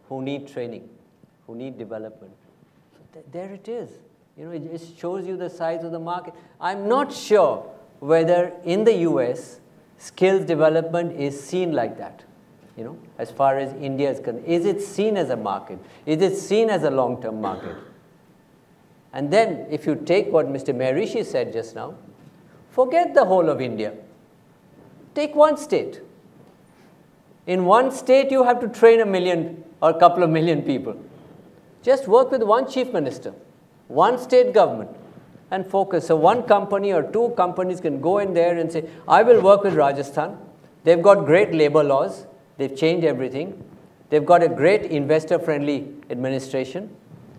who need training, who need development, so th- there it is. You know, it just shows you the size of the market. I'm not sure whether in the US skills development is seen like that. You know, as far as India is concerned, is it seen as a market? Is it seen as a long-term market? And then, if you take what Mr. Mehrishi said just now, forget the whole of India. Take one state. In one state, you have to train a million or a couple of million people. Just work with one chief minister, one state government, and focus. So, one company or two companies can go in there and say, I will work with Rajasthan. They've got great labor laws, they've changed everything. They've got a great investor friendly administration.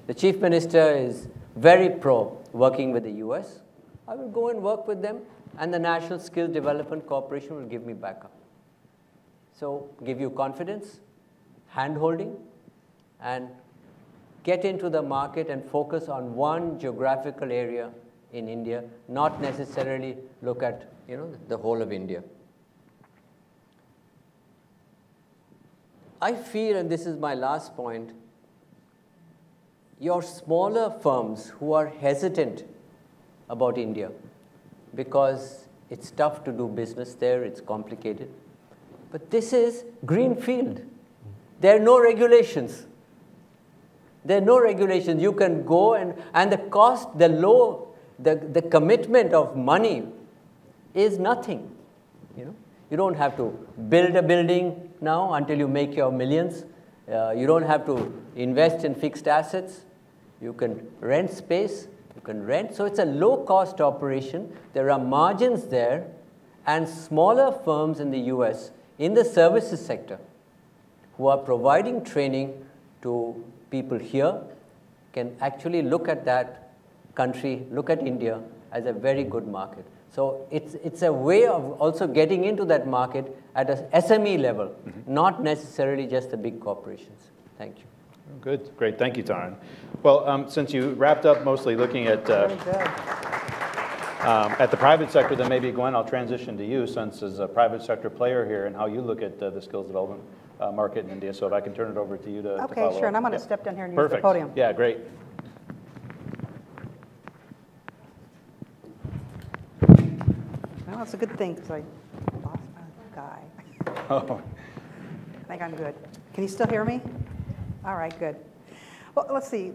The chief minister is very pro working with the US. I will go and work with them, and the National Skills Development Corporation will give me backup. So, give you confidence, hand holding, and get into the market and focus on one geographical area in India, not necessarily look at you know, the whole of India. I feel, and this is my last point, your smaller firms who are hesitant about India because it's tough to do business there, it's complicated. But this is green field. There are no regulations. There are no regulations. You can go and, and the cost, the low, the, the commitment of money is nothing. You know, you don't have to build a building now until you make your millions. Uh, you don't have to invest in fixed assets. You can rent space. You can rent. So it's a low cost operation. There are margins there. And smaller firms in the US in the services sector who are providing training to people here can actually look at that country, look at India as a very good market. So it's, it's a way of also getting into that market at a SME level, not necessarily just the big corporations. Thank you. Good, great, thank you, Tarun. Well, um, since you wrapped up mostly looking at, uh, Very good. Um, at the private sector, then maybe Gwen, I'll transition to you since as a private sector player here and how you look at uh, the skills development uh, market in India. So if I can turn it over to you to, to Okay, follow sure, and. I'm going to Yeah. step down here and use the Perfect. podium. Yeah, great. Well, it's a good thing, because I lost my guy. Oh, <laughs> I think I'm good. Can you still hear me? All right, good. Well, let's see.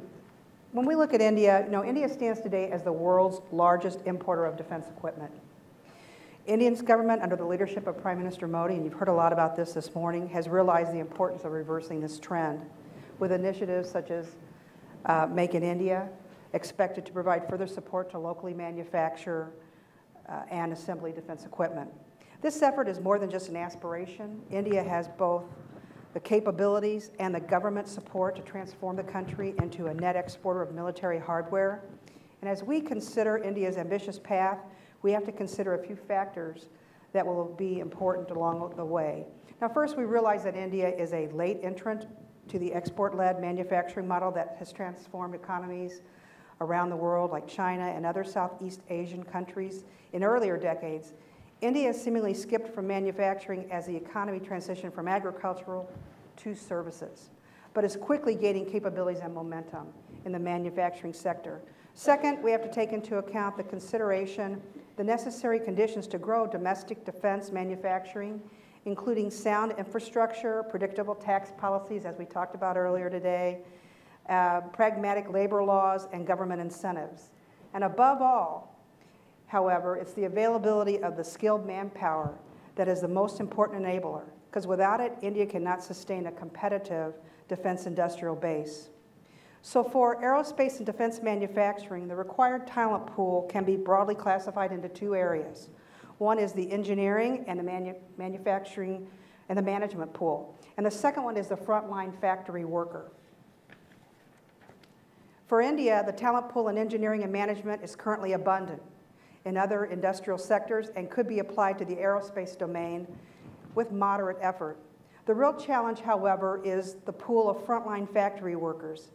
When we look at India, you know, India stands today as the world's largest importer of defense equipment. India's government, under the leadership of Prime Minister Modi, and you've heard a lot about this this morning, has realized the importance of reversing this trend with initiatives such as uh, Make in India, expected to provide further support to locally manufacture uh, and assembly defense equipment. This effort is more than just an aspiration. India has both the capabilities and the government support to transform the country into a net exporter of military hardware. And as we consider India's ambitious path, we have to consider a few factors that will be important along the way. Now, first, we realize that India is a late entrant to the export led manufacturing model that has transformed economies around the world, like China and other Southeast Asian countries. In earlier decades, India has seemingly skipped from manufacturing as the economy transitioned from agricultural to services, but is quickly gaining capabilities and momentum in the manufacturing sector. Second, we have to take into account the consideration, the necessary conditions to grow domestic defense manufacturing, including sound infrastructure, predictable tax policies, as we talked about earlier today, uh, pragmatic labor laws, and government incentives. And above all, however, it's the availability of the skilled manpower that is the most important enabler, because without it, India cannot sustain a competitive defense industrial base. So for aerospace and defense manufacturing, the required talent pool can be broadly classified into two areas. One is the engineering and the manu manufacturing and the management pool. And the second one is the frontline factory worker. For India, the talent pool in engineering and management is currently abundant in other industrial sectors and could be applied to the aerospace domain with moderate effort. The real challenge, however, is the pool of frontline factory workers.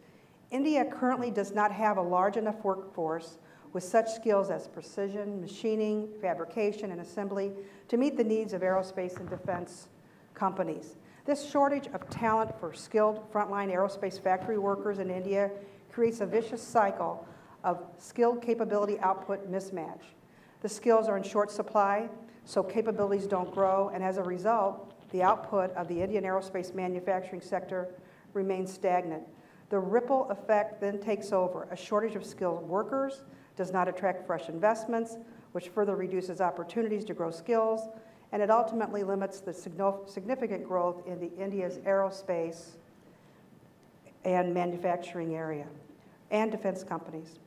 India currently does not have a large enough workforce with such skills as precision, machining, fabrication, and assembly to meet the needs of aerospace and defense companies. This shortage of talent for skilled frontline aerospace factory workers in India creates a vicious cycle of skilled capability output mismatch. The skills are in short supply, so capabilities don't grow, and as a result, the output of the Indian aerospace manufacturing sector remains stagnant. The ripple effect then takes over. A shortage of skilled workers does not attract fresh investments, which further reduces opportunities to grow skills, and it ultimately limits the significant growth in the India's aerospace and manufacturing area and defense companies.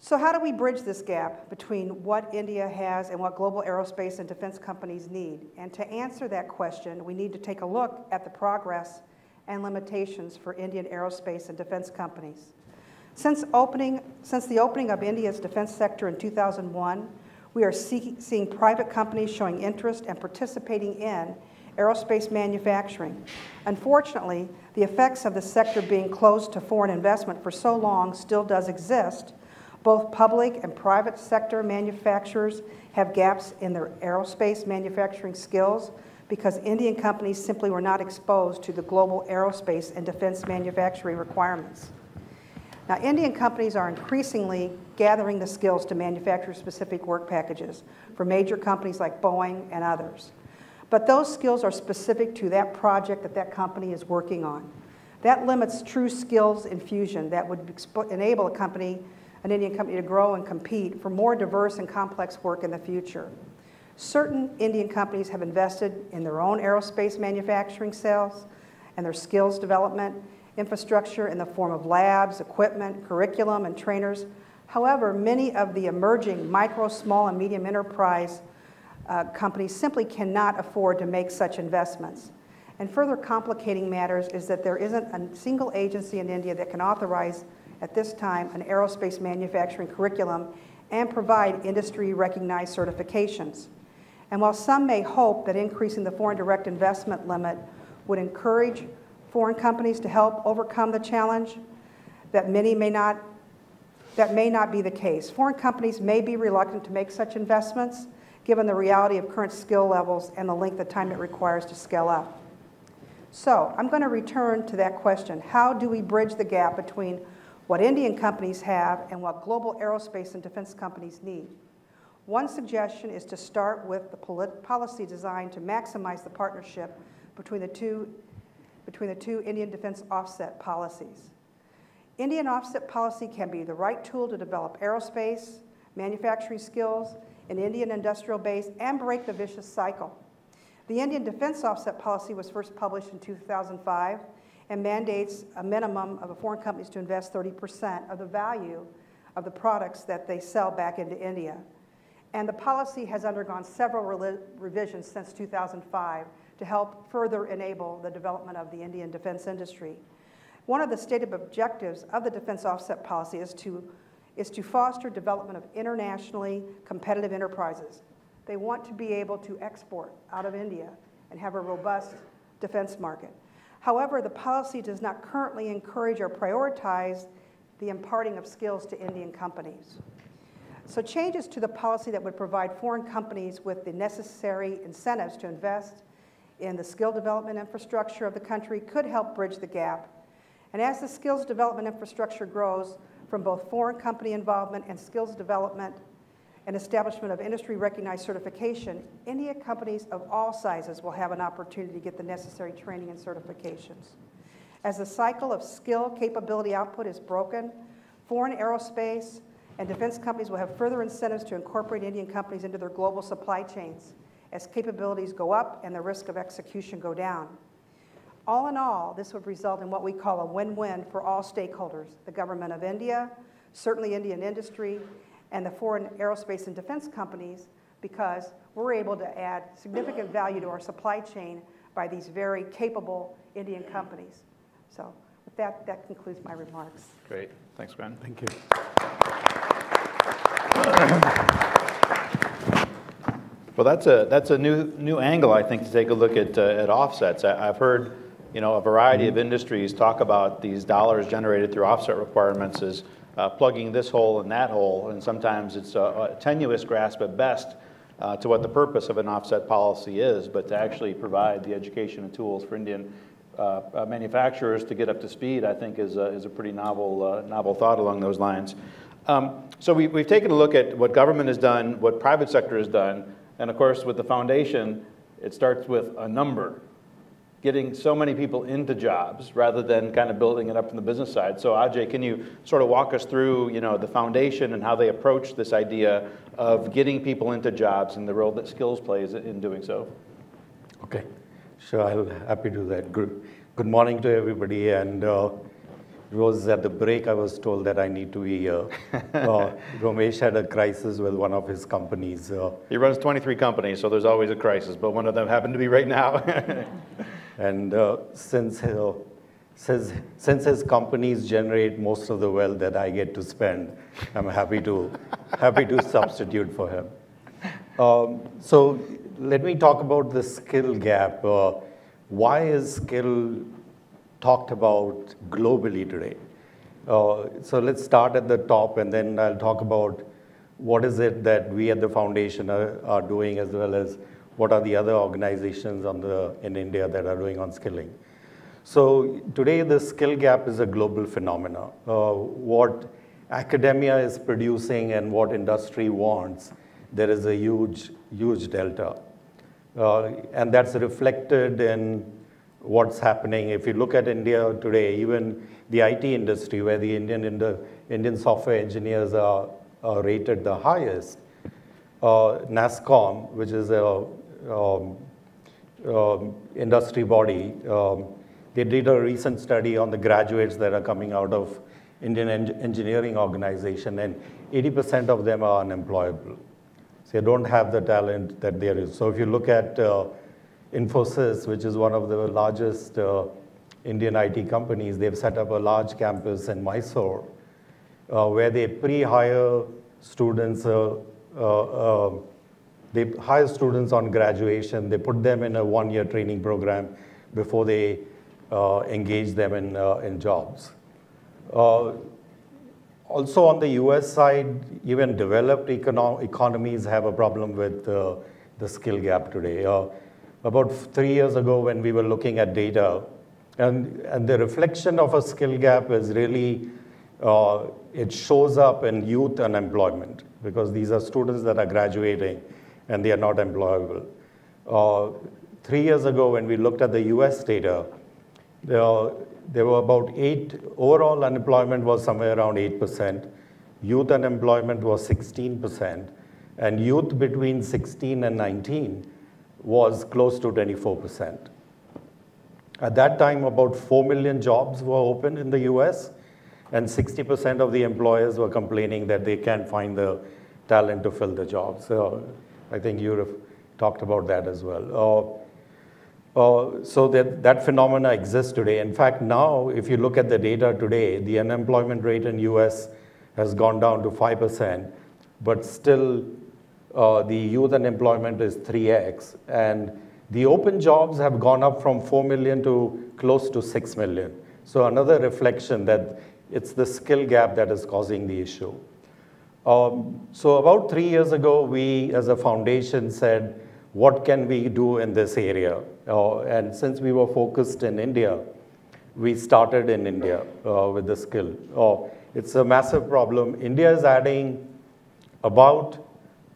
So how do we bridge this gap between what India has and what global aerospace and defense companies need? And to answer that question, we need to take a look at the progress and limitations for Indian aerospace and defense companies. Since, opening, since the opening of India's defense sector in 2001, we are see, seeing private companies showing interest and participating in aerospace manufacturing. Unfortunately, the effects of the sector being closed to foreign investment for so long still does exist. Both public and private sector manufacturers have gaps in their aerospace manufacturing skills because Indian companies simply were not exposed to the global aerospace and defense manufacturing requirements. Now, Indian companies are increasingly gathering the skills to manufacture specific work packages for major companies like Boeing and others. But those skills are specific to that project that that company is working on. That limits true skills infusion that would enable a company, an Indian company, to grow and compete for more diverse and complex work in the future. Certain Indian companies have invested in their own aerospace manufacturing cells and their skills development infrastructure in the form of labs, equipment, curriculum, and trainers. However, many of the emerging micro, small, and medium enterprise uh, companies simply cannot afford to make such investments. And further complicating matters is that there isn't a single agency in India that can authorize at this time an aerospace manufacturing curriculum and provide industry recognized certifications. And while some may hope that increasing the foreign direct investment limit would encourage foreign companies to help overcome the challenge, that many may not, that may not be the case. Foreign companies may be reluctant to make such investments given the reality of current skill levels and the length of time it requires to scale up. So I'm going to return to that question. How do we bridge the gap between what Indian companies have and what global aerospace and defense companies need? One suggestion is to start with the policy designed to maximize the partnership between the two, between the two Indian defense offset policies. Indian offset policy can be the right tool to develop aerospace, manufacturing skills, an Indian industrial base, and break the vicious cycle. The Indian defense offset policy was first published in 2005 and mandates a minimum of foreign companies to invest 30% of the value of the products that they sell back into India. And the policy has undergone several revisions since 2005 to help further enable the development of the Indian defense industry. One of the stated objectives of the defense offset policy is to, is to foster development of internationally competitive enterprises. They want to be able to export out of India and have a robust defense market. However, the policy does not currently encourage or prioritize the imparting of skills to Indian companies. So changes to the policy that would provide foreign companies with the necessary incentives to invest in the skill development infrastructure of the country could help bridge the gap. And as the skills development infrastructure grows from both foreign company involvement and skills development and establishment of industry recognized certification, India companies of all sizes will have an opportunity to get the necessary training and certifications. As the cycle of skill capability output is broken, foreign aerospace, and defense companies will have further incentives to incorporate Indian companies into their global supply chains as capabilities go up and the risk of execution go down. All in all, this would result in what we call a win-win for all stakeholders, the government of India, certainly Indian industry, and the foreign aerospace and defense companies, because we're able to add significant value to our supply chain by these very capable Indian companies. So with that, that concludes my remarks. Great. Thanks, Gwen. Thank you. Well, that's a, that's a new, new angle, I think, to take a look at, uh, at offsets. I, I've heard, you know, a variety of industries talk about these dollars generated through offset requirements as uh, plugging this hole and that hole, and sometimes it's a, a tenuous grasp at best uh, to what the purpose of an offset policy is, but to actually provide the education and tools for Indian uh, uh, manufacturers to get up to speed, I think is a, is a pretty novel, uh, novel thought along those lines. Um, so we, we've taken a look at what government has done, what private sector has done, and of course, with the foundation, it starts with a number, getting so many people into jobs rather than kind of building it up from the business side. So Ajay, can you sort of walk us through, you know, the foundation and how they approach this idea of getting people into jobs and the role that skills plays in doing so? Okay, sure, I'll happy to do that. Good, good morning to everybody, and uh, it was at the break I was told that I need to be here. <laughs> uh, Ramesh had a crisis with one of his companies. Uh, he runs 23 companies, so there's always a crisis, but one of them happened to be right now. <laughs> and uh, since, uh, since, since his companies generate most of the wealth that I get to spend, I'm happy to, happy to substitute for him. Um, so let me talk about the skill gap. Uh, why is skill talked about globally today. Uh, so let's start at the top and then I'll talk about what is it that we at the foundation are, are doing as well as what are the other organizations on the, in India that are doing on skilling. So today the skill gap is a global phenomenon. Uh, what academia is producing and what industry wants, there is a huge, huge delta. Uh, and that's reflected in what's happening. If you look at India today, even the IT industry, where the Indian, the Indian software engineers are, are rated the highest, uh, NASSCOM, which is a um, um, industry body, um, they did a recent study on the graduates that are coming out of Indian en engineering organization, and 80% of them are unemployable. So they don't have the talent that there is. So if you look at uh, Infosys, which is one of the largest uh, Indian IT companies, they've set up a large campus in Mysore uh, where they pre-hire students, uh, uh, uh, they hire students on graduation, they put them in a one-year training program before they uh, engage them in, uh, in jobs. Uh, also on the US side, even developed econo economies have a problem with the skill gap today about three years ago when we were looking at data. And, and the reflection of a skill gap is really, uh, it shows up in youth unemployment because these are students that are graduating and they are not employable. Uh, three years ago when we looked at the US data, there, there were about eight, overall unemployment was somewhere around 8%, youth unemployment was 16%, and youth between 16 and 19 was close to 24%. At that time, about 4 million jobs were open in the US, and 60% of the employers were complaining that they can't find the talent to fill the jobs. So I think you have talked about that as well. Uh, uh, so that, that phenomena exists today. In fact, now, if you look at the data today, the unemployment rate in US has gone down to 5%, but still uh, the youth unemployment is 3x, and the open jobs have gone up from 4 million to close to 6 million. So another reflection that it's the skill gap that is causing the issue. Um, so about three years ago, we as a foundation said, what can we do in this area? Uh, and since we were focused in India, we started in India uh, with the skill. Uh, it's a massive problem. India is adding about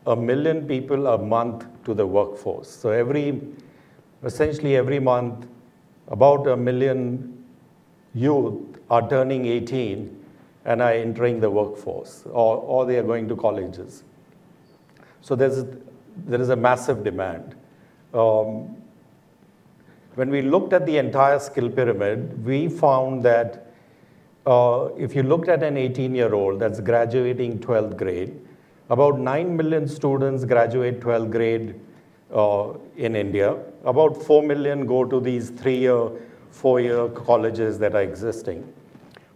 a million people a month to the workforce. So every, essentially every month, about a million youth are turning 18 and are entering the workforce, or, or they are going to colleges. So there's, there is a massive demand. Um, when we looked at the entire skill pyramid, we found that uh, if you looked at an 18-year-old that's graduating 12th grade, about 9 million students graduate 12th grade uh, in India. About 4 million go to these three-year, four-year colleges that are existing.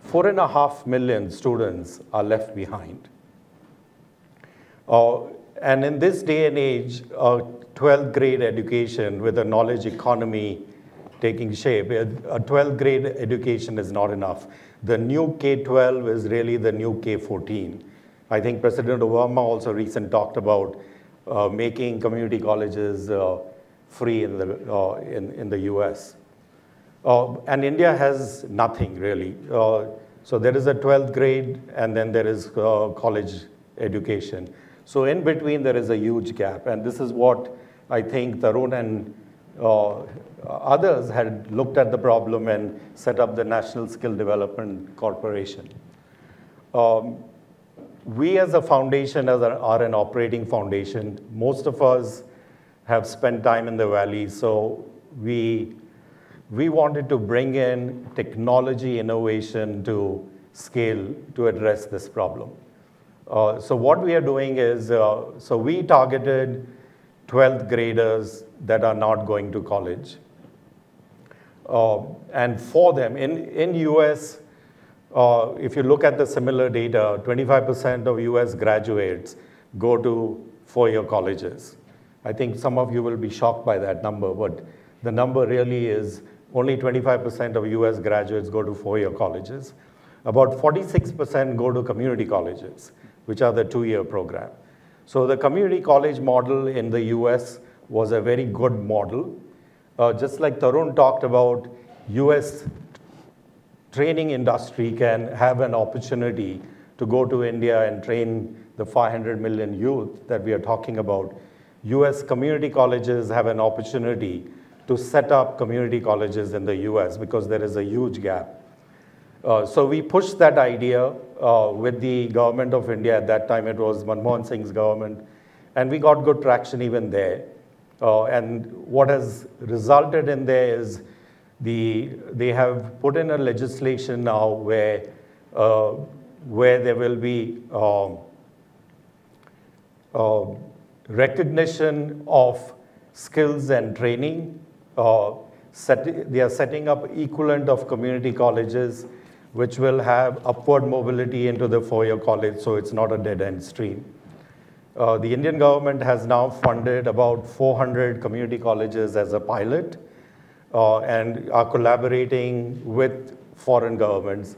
Four and a half million students are left behind. Uh, and in this day and age, a 12th grade education with a knowledge economy taking shape, a 12th grade education is not enough. The new K-12 is really the new K-14. I think President Obama also recently talked about uh, making community colleges uh, free in the, uh, in, in the US. Uh, and India has nothing really. Uh, so there is a 12th grade and then there is uh, college education. So in between there is a huge gap and this is what I think Tarun and others had looked at the problem and set up the National Skill Development Corporation. Um, we as a foundation as a, are an operating foundation. Most of us have spent time in the valley, so we, we wanted to bring in technology innovation to scale to address this problem. Uh, so what we are doing is, uh, so we targeted 12th graders that are not going to college. Uh, and for them, in, in US, uh, if you look at the similar data, 25% of US graduates go to four-year colleges. I think some of you will be shocked by that number, but the number really is only 25% of US graduates go to four-year colleges. About 46% go to community colleges, which are the two-year program. So the community college model in the US was a very good model. Uh, just like Tarun talked about, US training industry can have an opportunity to go to India and train the 500 million youth that we are talking about. US community colleges have an opportunity to set up community colleges in the US because there is a huge gap. Uh, so we pushed that idea uh, with the government of India. At that time, it was Manmohan Singh's government. And we got good traction even there. Uh, and what has resulted in there is the, they have put in a legislation now where, uh, where there will be um, uh, recognition of skills and training. Set, they are setting up equivalent of community colleges which will have upward mobility into the four-year college, so it's not a dead-end stream. Uh, the Indian government has now funded about 400 community colleges as a pilot, uh, and are collaborating with foreign governments.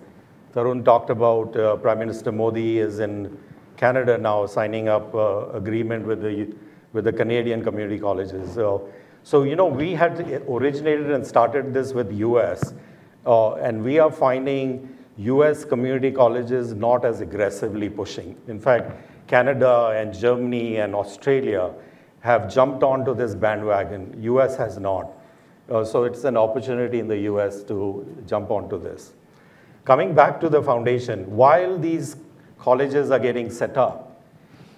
Tarun talked about uh, Prime Minister Modi is in Canada now signing up uh, agreement with the, with the Canadian community colleges. So, so, you know, we had originated and started this with US, uh, and we are finding US community colleges not as aggressively pushing. In fact, Canada and Germany and Australia have jumped onto this bandwagon. US has not. Uh, so it's an opportunity in the US to jump onto this. Coming back to the foundation, while these colleges are getting set up,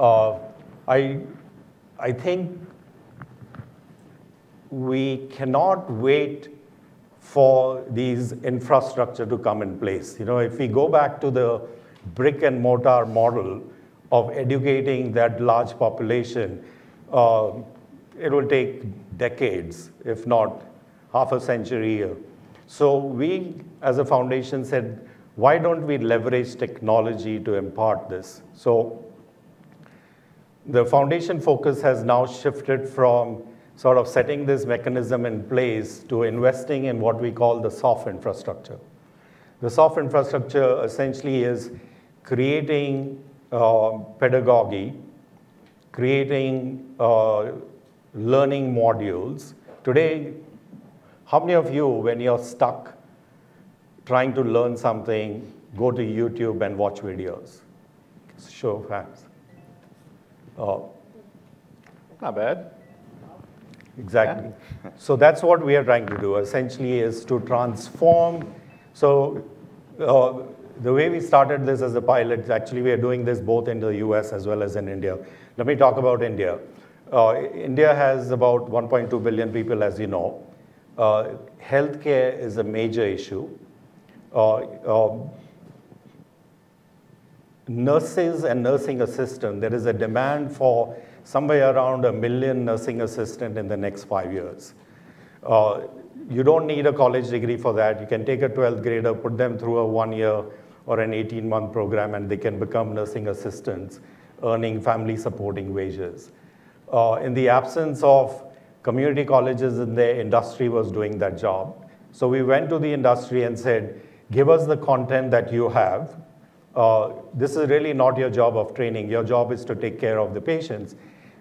uh, I, I think we cannot wait for these infrastructure to come in place. You know, if we go back to the brick and mortar model of educating that large population, uh, it will take decades, if not half a century. So we, as a foundation, said, why don't we leverage technology to impart this? So the foundation focus has now shifted from sort of setting this mechanism in place to investing in what we call the soft infrastructure. The soft infrastructure essentially is creating uh, pedagogy, creating uh, learning modules. Today, how many of you, when you're stuck trying to learn something, go to YouTube and watch videos? Show of hands. Oh. Not bad. Exactly. Yeah. <laughs> so that's what we are trying to do, essentially, is to transform. So uh, the way we started this as a pilot, actually, we are doing this both in the US as well as in India. Let me talk about India. Uh, India has about 1.2 billion people, as you know. uh, healthcare is a major issue. Uh, um, nurses and nursing assistant, there is a demand for somewhere around a million nursing assistant in the next five years. Uh, you don't need a college degree for that. You can take a 12th grader, put them through a one year or an 18 month program, and they can become nursing assistants, earning family supporting wages. Uh, in the absence of community colleges in the industry was doing that job. So we went to the industry and said, give us the content that you have. Uh, this is really not your job of training. Your job is to take care of the patients.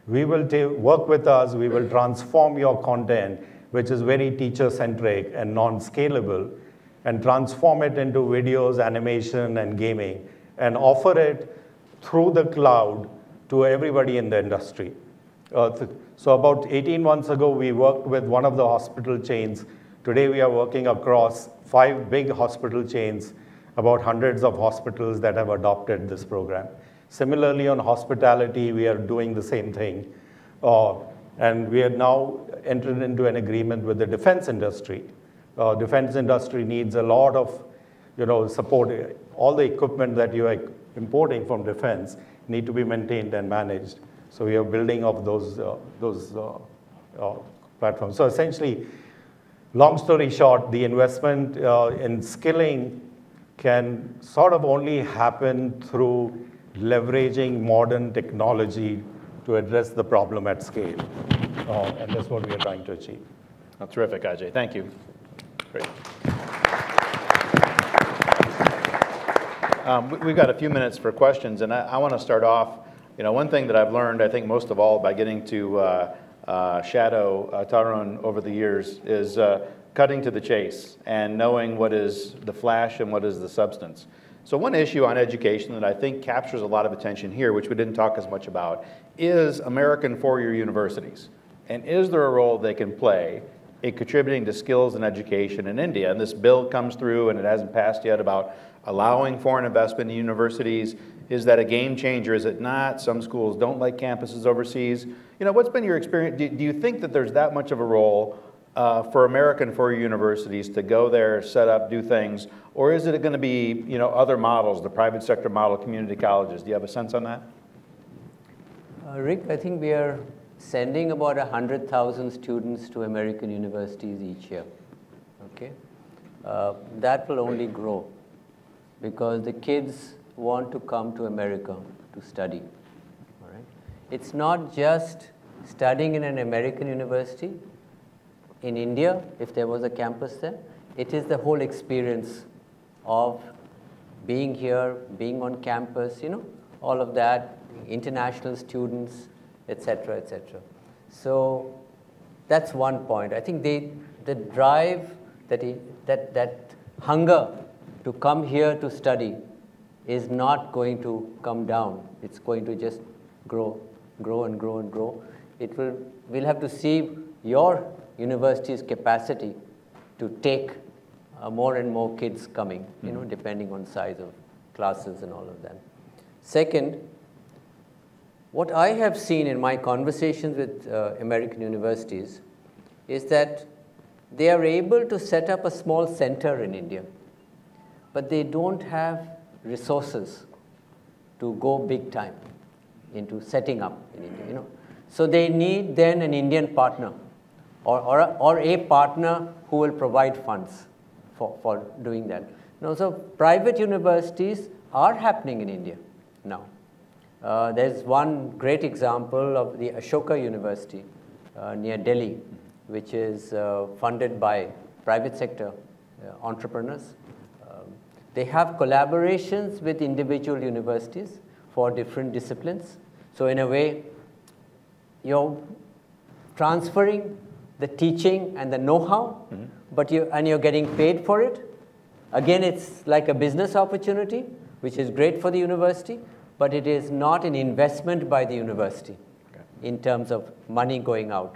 We will work with us. We will transform your content, which is very teacher-centric and non-scalable, and transform it into videos, animation, and gaming, and offer it through the cloud to everybody in the industry. Uh, so about 18 months ago, we worked with one of the hospital chains. Today, we are working across five big hospital chains, about hundreds of hospitals that have adopted this program. Similarly, on hospitality, we are doing the same thing. Uh, and we are now entered into an agreement with the defense industry. Uh, defense industry needs a lot of you know, support. All the equipment that you are importing from defense need to be maintained and managed. So we are building up those, uh, those uh, uh, platforms. So essentially, long story short, the investment uh, in skilling can sort of only happen through leveraging modern technology to address the problem at scale. Uh, and that's what we are trying to achieve. Oh, terrific, Ajay. Thank you. Great. Um, we, have got a few minutes for questions, and I, I want to start off you know, one thing that I've learned, I think most of all, by getting to uh, uh, shadow uh, Tarun over the years is uh, cutting to the chase and knowing what is the flash and what is the substance. So one issue on education that I think captures a lot of attention here, which we didn't talk as much about, is American four-year universities. And is there a role they can play in contributing to skills and education in India? And this bill comes through, and it hasn't passed yet, about allowing foreign investment in universities is that a game changer? Is it not? Some schools don't like campuses overseas. You know, what's been your experience? Do, do you think that there's that much of a role uh, for American four universities to go there, set up, do things, or is it going to be, you know, other models, the private sector model, community colleges? Do you have a sense on that? Uh, Rick, I think we are sending about 100,000 students to American universities each year. Okay? Uh, that will only grow because the kids want to come to America to study. All right? It's not just studying in an American university in India, if there was a campus there. It is the whole experience of being here, being on campus, you know, all of that, international students, etc., etc. So that's one point. I think they, the drive, that, he, that, that hunger to come here to study is not going to come down. It's going to just grow, grow and grow and grow. It will, we'll have to see your university's capacity to take uh, more and more kids coming, you know, mm-hmm. depending on size of classes and all of that. Second, what I have seen in my conversations with uh, American universities is that they are able to set up a small center in India, but they don't have resources to go big time into setting up in India, you know. So they need then an Indian partner or, or, a, or a partner who will provide funds for, for doing that. Now, so private universities are happening in India now. Uh, there's one great example of the Ashoka University uh, near Delhi, which is uh, funded by private sector uh, entrepreneurs. They have collaborations with individual universities for different disciplines. So in a way, you're transferring the teaching and the know-how, mm -hmm. but you and you're getting paid for it. Again, it's like a business opportunity, which is great for the university, but it is not an investment by the university okay. in terms of money going out,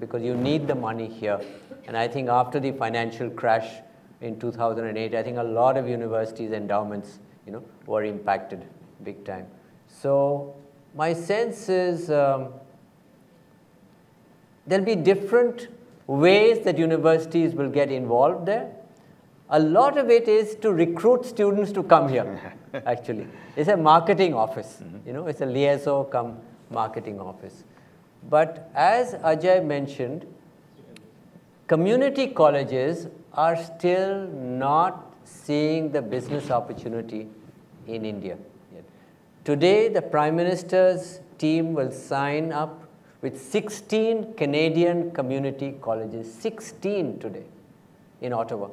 because you need the money here. And I think after the financial crash, in 2008, I think a lot of universities, endowments, you know, were impacted big time. So my sense is um, there'll be different ways that universities will get involved there. A lot of it is to recruit students to come here, <laughs> actually. It's a marketing office, Mm-hmm. you know, it's a liaison come marketing office. But as Ajay mentioned, community colleges are still not seeing the business opportunity in India yet. Today, the Prime Minister's team will sign up with 16 Canadian community colleges, 16 today in Ottawa.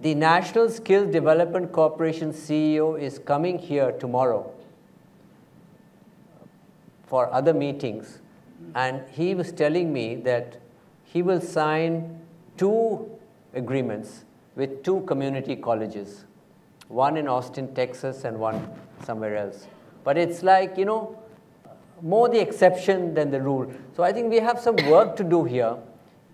The National Skills Development Corporation CEO is coming here tomorrow for other meetings, and he was telling me that he will sign two agreements with two community colleges, one in Austin, Texas, and one somewhere else. But it's like, you know, more the exception than the rule. So I think we have some work to do here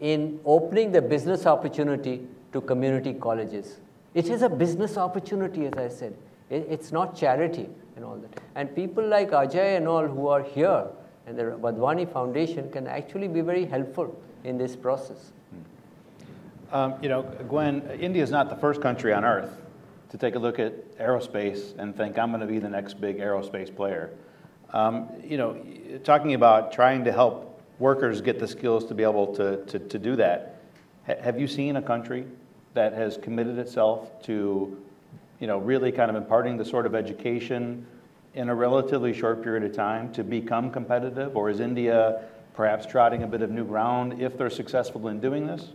in opening the business opportunity to community colleges. It is a business opportunity, as I said. It, it's not charity and all that. And people like Ajay and all who are here and the Wadhwani Foundation can actually be very helpful in this process. Um, You know, Gwen, India is not the first country on earth to take a look at aerospace and think, I'm going to be the next big aerospace player. Um, You know, talking about trying to help workers get the skills to be able to, to, to do that, ha- have you seen a country that has committed itself to, you know, really kind of imparting the sort of education in a relatively short period of time to become competitive? Or is India perhaps trotting a bit of new ground if they're successful in doing this?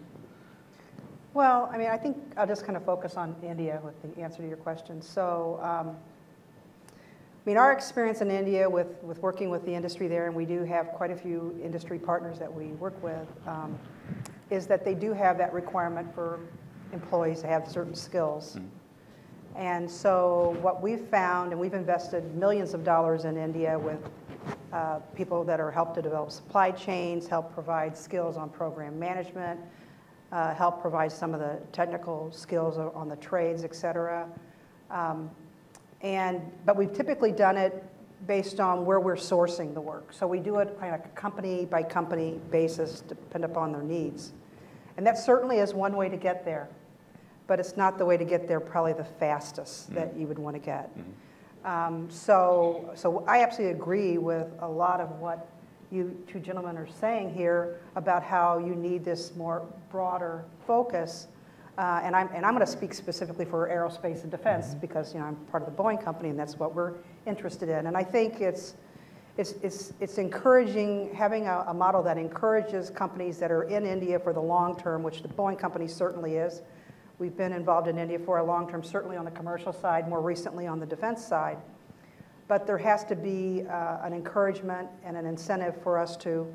Well, I mean, I think I'll just kind of focus on India with the answer to your question. So, um, mean, our experience in India with, with working with the industry there, and we do have quite a few industry partners that we work with, um, is that they do have that requirement for employees to have certain skills. And so what we've found, and we've invested millions of dollars in India with uh, people that are help to develop supply chains, help provide skills on program management, uh, help provide some of the technical skills on the trades, et cetera. Um, and, but we've typically done it based on where we're sourcing the work. So we do it on a company by company basis, depend upon their needs. And that certainly is one way to get there, but it's not the way to get there probably the fastest that you would want to get. Um, so, so I absolutely agree with a lot of what you two gentlemen are saying here about how you need this more broader focus. Uh, and I'm, and I'm going to speak specifically for aerospace and defense because you know, I'm part of the Boeing company and that's what we're interested in. And I think it's, it's, it's, it's encouraging, having a, a model that encourages companies that are in India for the long term, which the Boeing company certainly is. We've been involved in India for a long term, certainly on the commercial side, more recently on the defense side. But there has to be uh, an encouragement and an incentive for us to,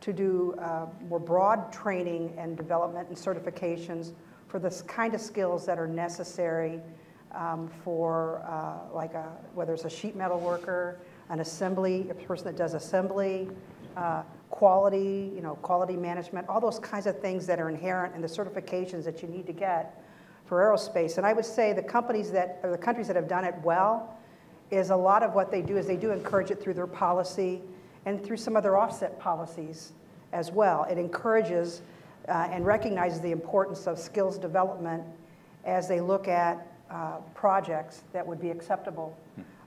to do uh, more broad training and development and certifications for the kind of skills that are necessary um, for uh, like a, whether it's a sheet metal worker, an assembly, a person that does assembly, uh, quality, you know, quality management, all those kinds of things that are inherent in the certifications that you need to get for aerospace. And I would say the companies that, or the countries that have done it well, is a lot of what they do is they do encourage it through their policy and through some of their offset policies as well. It encourages uh, and recognizes the importance of skills development as they look at uh, projects that would be acceptable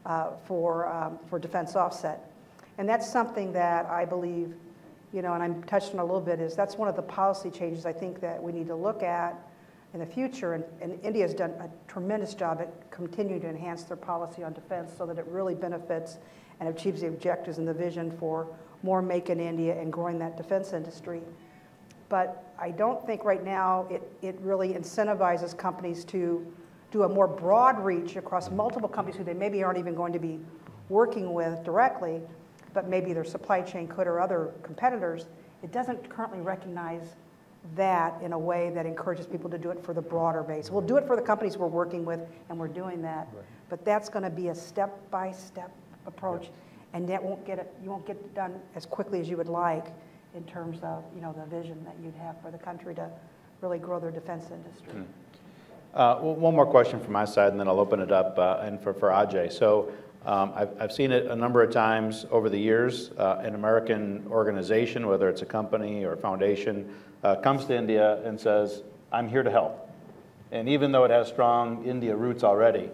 uh, for, um, for defense offset. And that's something that I believe, you know, and I'm touched on a little bit, is that's one of the policy changes I think that we need to look at in the future. And, and India's done a tremendous job at continuing to enhance their policy on defense so that it really benefits and achieves the objectives and the vision for more make in India and growing that defense industry. But I don't think right now it, it really incentivizes companies to do a more broad reach across multiple companies who they maybe aren't even going to be working with directly, but maybe their supply chain could or other competitors. It doesn't currently recognize that in a way that encourages people to do it for the broader base. We'll do it for the companies we're working with, and we're doing that. But that's going to be a step-by-step approach, and that won't get it, you won't get it done as quickly as you would like in terms of, you know, the vision that you'd have for the country to really grow their defense industry. Uh, well, One more question from my side, and then I'll open it up, uh, and for for Ajay. So Um, I've, I've seen it a number of times over the years. Uh, an American organization, whether it's a company or a foundation, uh, comes to India and says, I'm here to help. And even though it has strong India roots already,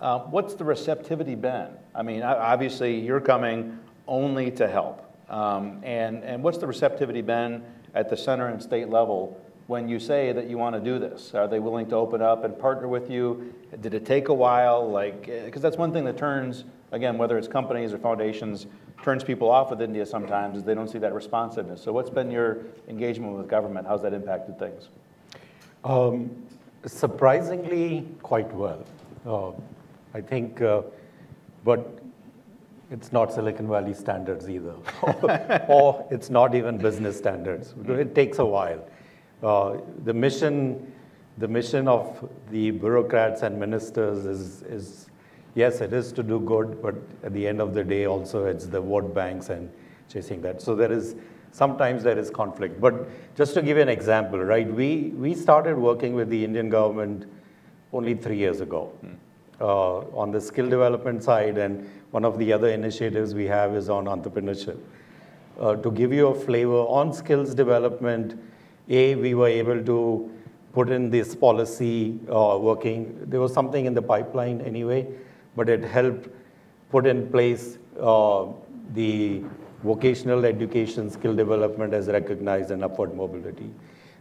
uh, what's the receptivity been? I mean, obviously, you're coming only to help. Um, and, and what's the receptivity been at the center and state level when you say that you want to do this? Are they willing to open up and partner with you? Did it take a while? Like, because that's one thing that turns, again, whether it's companies or foundations, turns people off with India sometimes is they don't see that responsiveness. So what's been your engagement with government? How's that impacted things? Um, surprisingly, quite well. Uh, I think, uh, but it's not Silicon Valley standards either, <laughs> or it's not even business standards. It takes a while. Uh, the mission, the mission of the bureaucrats and ministers is, is, yes, it is to do good, but at the end of the day, also it's the vote banks and chasing that. So there is sometimes there is conflict. But just to give you an example, right? We we started working with the Indian government only three years ago. Hmm. Uh, on the skill development side, and one of the other initiatives we have is on entrepreneurship. Uh, to give you a flavor on skills development, A, we were able to put in this policy uh, working. There was something in the pipeline anyway, but it helped put in place the vocational education skill development as recognized and upward mobility.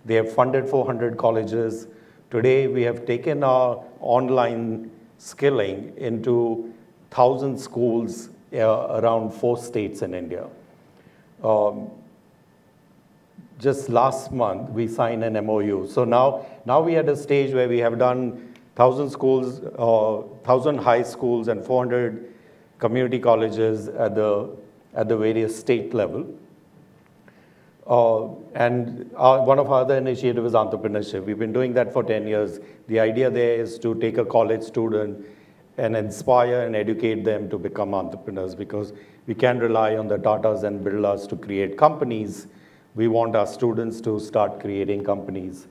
They have funded 400 colleges. Today, we have taken our online skilling into 1,000 schools uh, around four states in India. Um, just last month, we signed an MOU. So now, now we are at a stage where we have done 1,000 schools, uh, 1,000 high schools and 400 community colleges at the, at the various state level. Uh, and our, one of our other initiatives is entrepreneurship. We've been doing that for 10 years. The idea there is to take a college student and inspire and educate them to become entrepreneurs because we can't rely on the Tatas and Birlas to create companies. We want our students to start creating companies.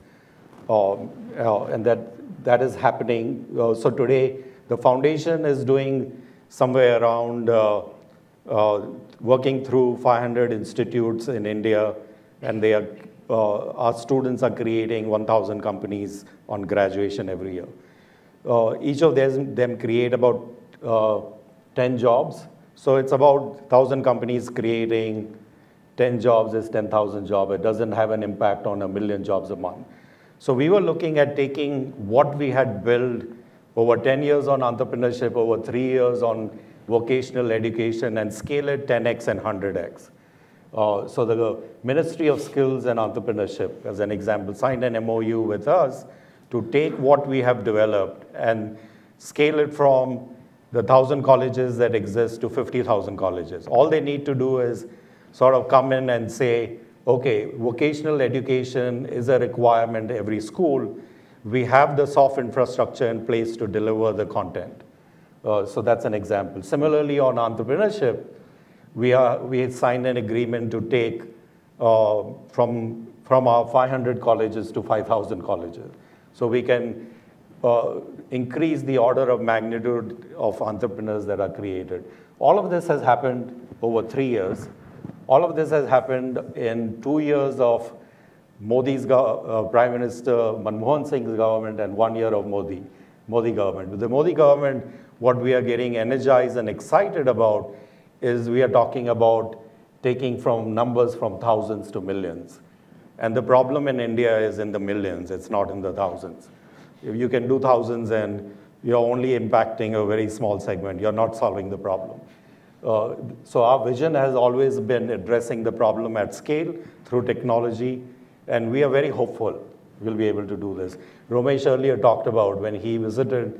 Uh, uh, and that, that is happening. Uh, so today, the foundation is doing somewhere around uh, uh, working through 500 institutes in India and they are, uh, our students are creating 1,000 companies on graduation every year. Uh, each of them, create about uh, 10 jobs. So it's about 1,000 companies creating 10 jobs is 10,000 jobs. It doesn't have an impact on a million jobs a month. So we were looking at taking what we had built over 10 years on entrepreneurship, over three years on vocational education, and scale it 10x and 100x. Uh, so the Ministry of Skills and Entrepreneurship, as an example, signed an MOU with us to take what we have developed and scale it from the 1,000 colleges that exist to 50,000 colleges. All they need to do is sort of come in and say, okay, vocational education is a requirement every school. We have the soft infrastructure in place to deliver the content. Uh, so that's an example. Similarly, on entrepreneurship, we, are, we signed an agreement to take uh, from, from our 500 colleges to 5,000 colleges. So we can uh, increase the order of magnitude of entrepreneurs that are created. All of this has happened over three years. All of this has happened in two years of Modi's uh, Prime Minister Manmohan Singh's government and one year of Modi, Modi government. With the Modi government, what we are getting energized and excited about is we are talking about taking from numbers from thousands to millions. And the problem in India is in the millions, it's not in the thousands. If you can do thousands and you're only impacting a very small segment, you're not solving the problem. Uh, so our vision has always been addressing the problem at scale through technology, and we are very hopeful we'll be able to do this. Romesh earlier talked about when he visited,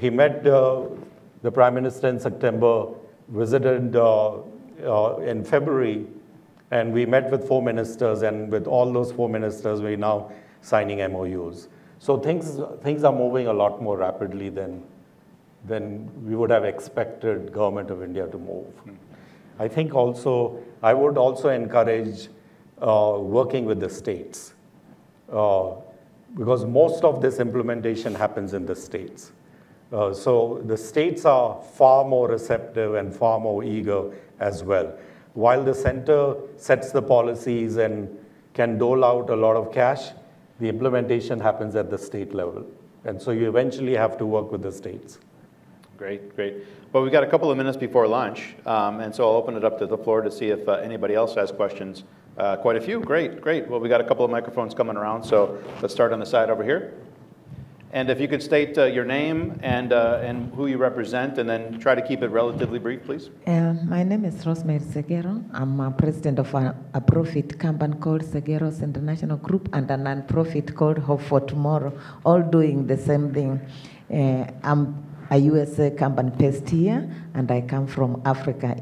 he met uh, the Prime Minister in September visited uh, uh, in February, and we met with four ministers, and with all those four ministers, we're now signing MOUs. So things, things are moving a lot more rapidly than, than we would have expected government of India to move. I think also, I would also encourage uh, working with the states. Uh, because most of this implementation happens in the states. Uh, so the states are far more receptive and far more eager as well. While the center sets the policies and can dole out a lot of cash, the implementation happens at the state level. And so you eventually have to work with the states. Great, great. Well, we've got a couple of minutes before lunch, um, and so I'll open it up to the floor to see if uh, anybody else has questions. Uh, quite a few. Great, great. Well, we've got a couple of microphones coming around, so let's start on the side over here. And if you could state uh, your name and, uh, and who you represent, and then try to keep it relatively brief, please. Uh, my name is Rosemary Segero. I'm a president of a, a profit company called Segeros International Group and a non-profit called Hope for Tomorrow, all doing the same thing. Uh, I'm a USA company based here, and I come from Africa.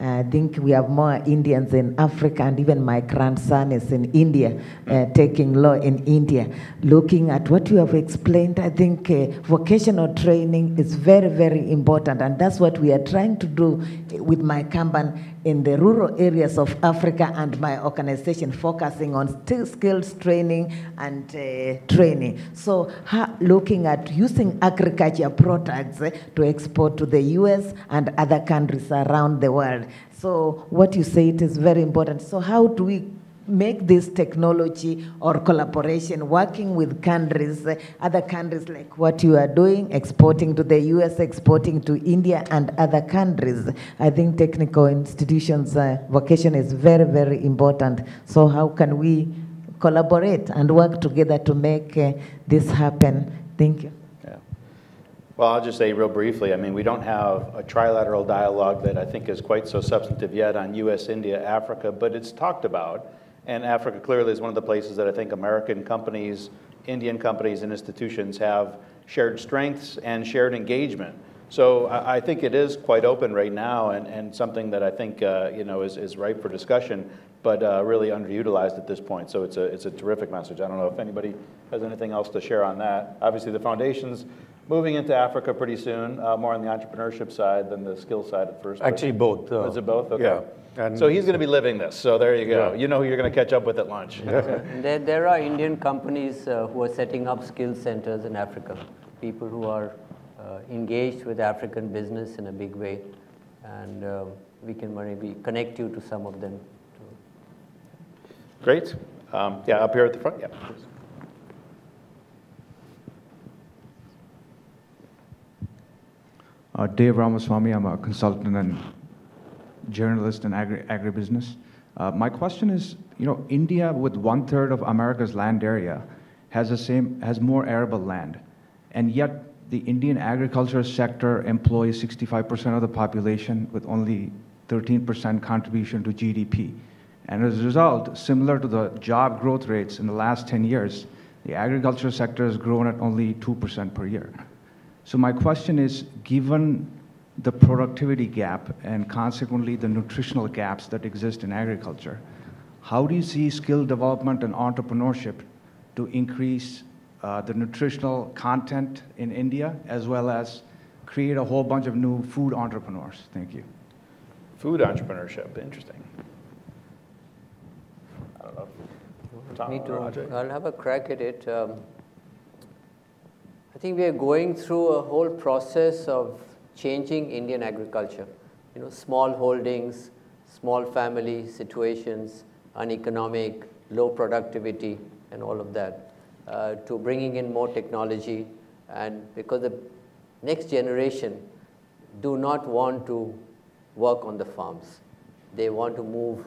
I think we have more Indians in Africa, and even my grandson is in India, uh, taking law in India. Looking at what you have explained, I think uh, vocational training is very, very important, and that's what we are trying to do with my company in the rural areas of Africa and my organization focusing on skills training and uh, training. So looking at using agriculture products uh, to export to the US and other countries around the world. So what you say it is very important. So how do we make this technology or collaboration working with countries, other countries like what you are doing, exporting to the US, exporting to India and other countries. I think technical institutions uh, vocation is very, very important. So how can we collaborate and work together to make uh, this happen? Thank you. Yeah. Well, I'll just say real briefly, I mean, we don't have a trilateral dialogue that I think is quite so substantive yet on US, India, Africa, but it's talked about. And Africa clearly is one of the places that I think American companies, Indian companies, and institutions have shared strengths and shared engagement. So I, I think it is quite open right now and, and something that I think uh, you know, is, is ripe for discussion, but uh, really underutilized at this point. So it's a, it's a terrific message. I don't know if anybody has anything else to share on that. Obviously, the foundation's moving into Africa pretty soon, uh, more on the entrepreneurship side than the skill side at first. Actually, both. Uh, is it both? Okay. Yeah. And so he's going to be living this. So there you go. Yeah. You know who you're going to catch up with at lunch. <laughs> there, there are Indian companies uh, who are setting up skill centers in Africa. People who are uh, engaged with African business in a big way, and uh, we can maybe connect you to some of them. Too. Great. Um, yeah, up here at the front. Yeah. Please. Uh, Dave Ramaswamy, I'm a consultant and journalist in agri agribusiness. Uh, my question is, you know, India with one third of America's land area has the same has more arable land, and yet the Indian agriculture sector employs 65% of the population with only 13% contribution to GDP. And as a result, similar to the job growth rates in the last 10 years, the agriculture sector has grown at only 2% per year. So my question is, given the productivity gap and consequently the nutritional gaps that exist in agriculture. How do you see skill development and entrepreneurship to increase uh, the nutritional content in India as well as create a whole bunch of new food entrepreneurs? Thank you. Food entrepreneurship, interesting. I don't know. Tom Me too. I'll have a crack at it. Um, I think we are going through a whole process of changing Indian agriculture. You know, small holdings, small family situations, uneconomic, low productivity, and all of that, uh, to bringing in more technology. And because the next generation do not want to work on the farms. They want to move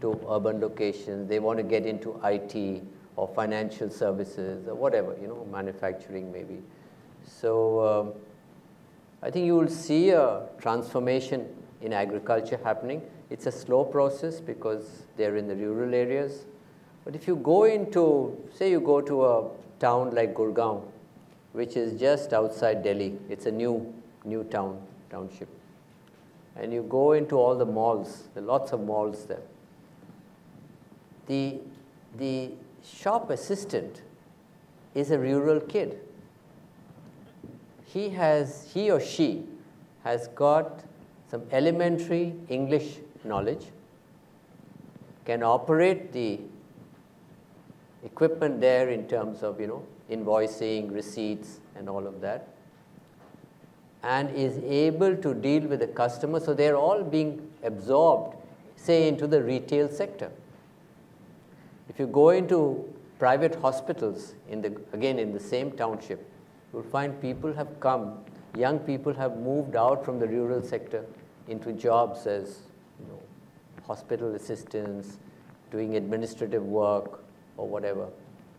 to urban locations. They want to get into IT or financial services or whatever, you know, manufacturing maybe. So um, I think you will see a transformation in agriculture happening. It's a slow process because they're in the rural areas. But if you go into, say you go to a town like Gurgaon, which is just outside Delhi, it's a new, new town, township. And you go into all the malls, there are lots of malls there. The, the shop assistant is a rural kid he has, he or she has got some elementary English knowledge, can operate the equipment there in terms of, you know, invoicing, receipts, and all of that. and is able to deal with the customer. So they're all being absorbed, say, into the retail sector. If you go into private hospitals, in the, again in the same township, you'll find people have come, young people have moved out from the rural sector into jobs as you know, hospital assistants, doing administrative work or whatever.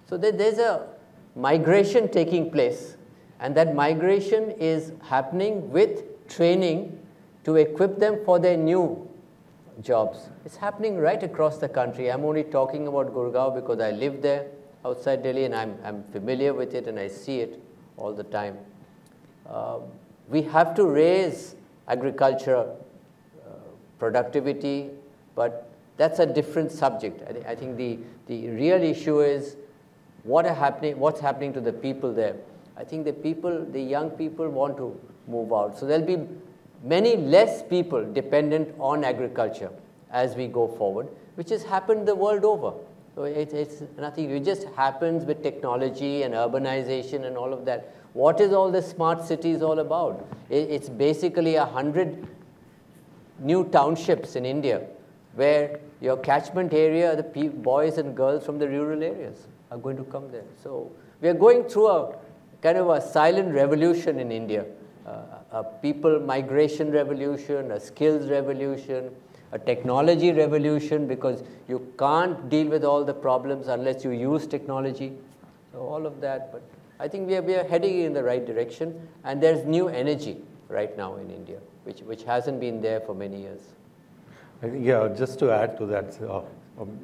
So there, there's a migration taking place, and that migration is happening with training to equip them for their new jobs. It's happening right across the country. I'm only talking about Gurgaon because I live there outside Delhi and I'm, I'm familiar with it and I see it all the time. Uh, we have to raise agriculture uh, productivity, but that's a different subject. I, th I think the, the real issue is what are happening, what's happening to the people there. I think the people, the young people want to move out. So there'll be many less people dependent on agriculture as we go forward, which has happened the world over. So it, it's nothing, it just happens with technology and urbanization and all of that. What is all the smart cities all about? It, it's basically a hundred new townships in India where your catchment area, the boys and girls from the rural areas are going to come there. So we are going through a kind of a silent revolution in India, uh, a people migration revolution, a skills revolution, a technology revolution because you can't deal with all the problems unless you use technology. So all of that, but I think we are, we are heading in the right direction and there's new energy right now in India, which, which hasn't been there for many years. I think, yeah, just to add to that, uh, um,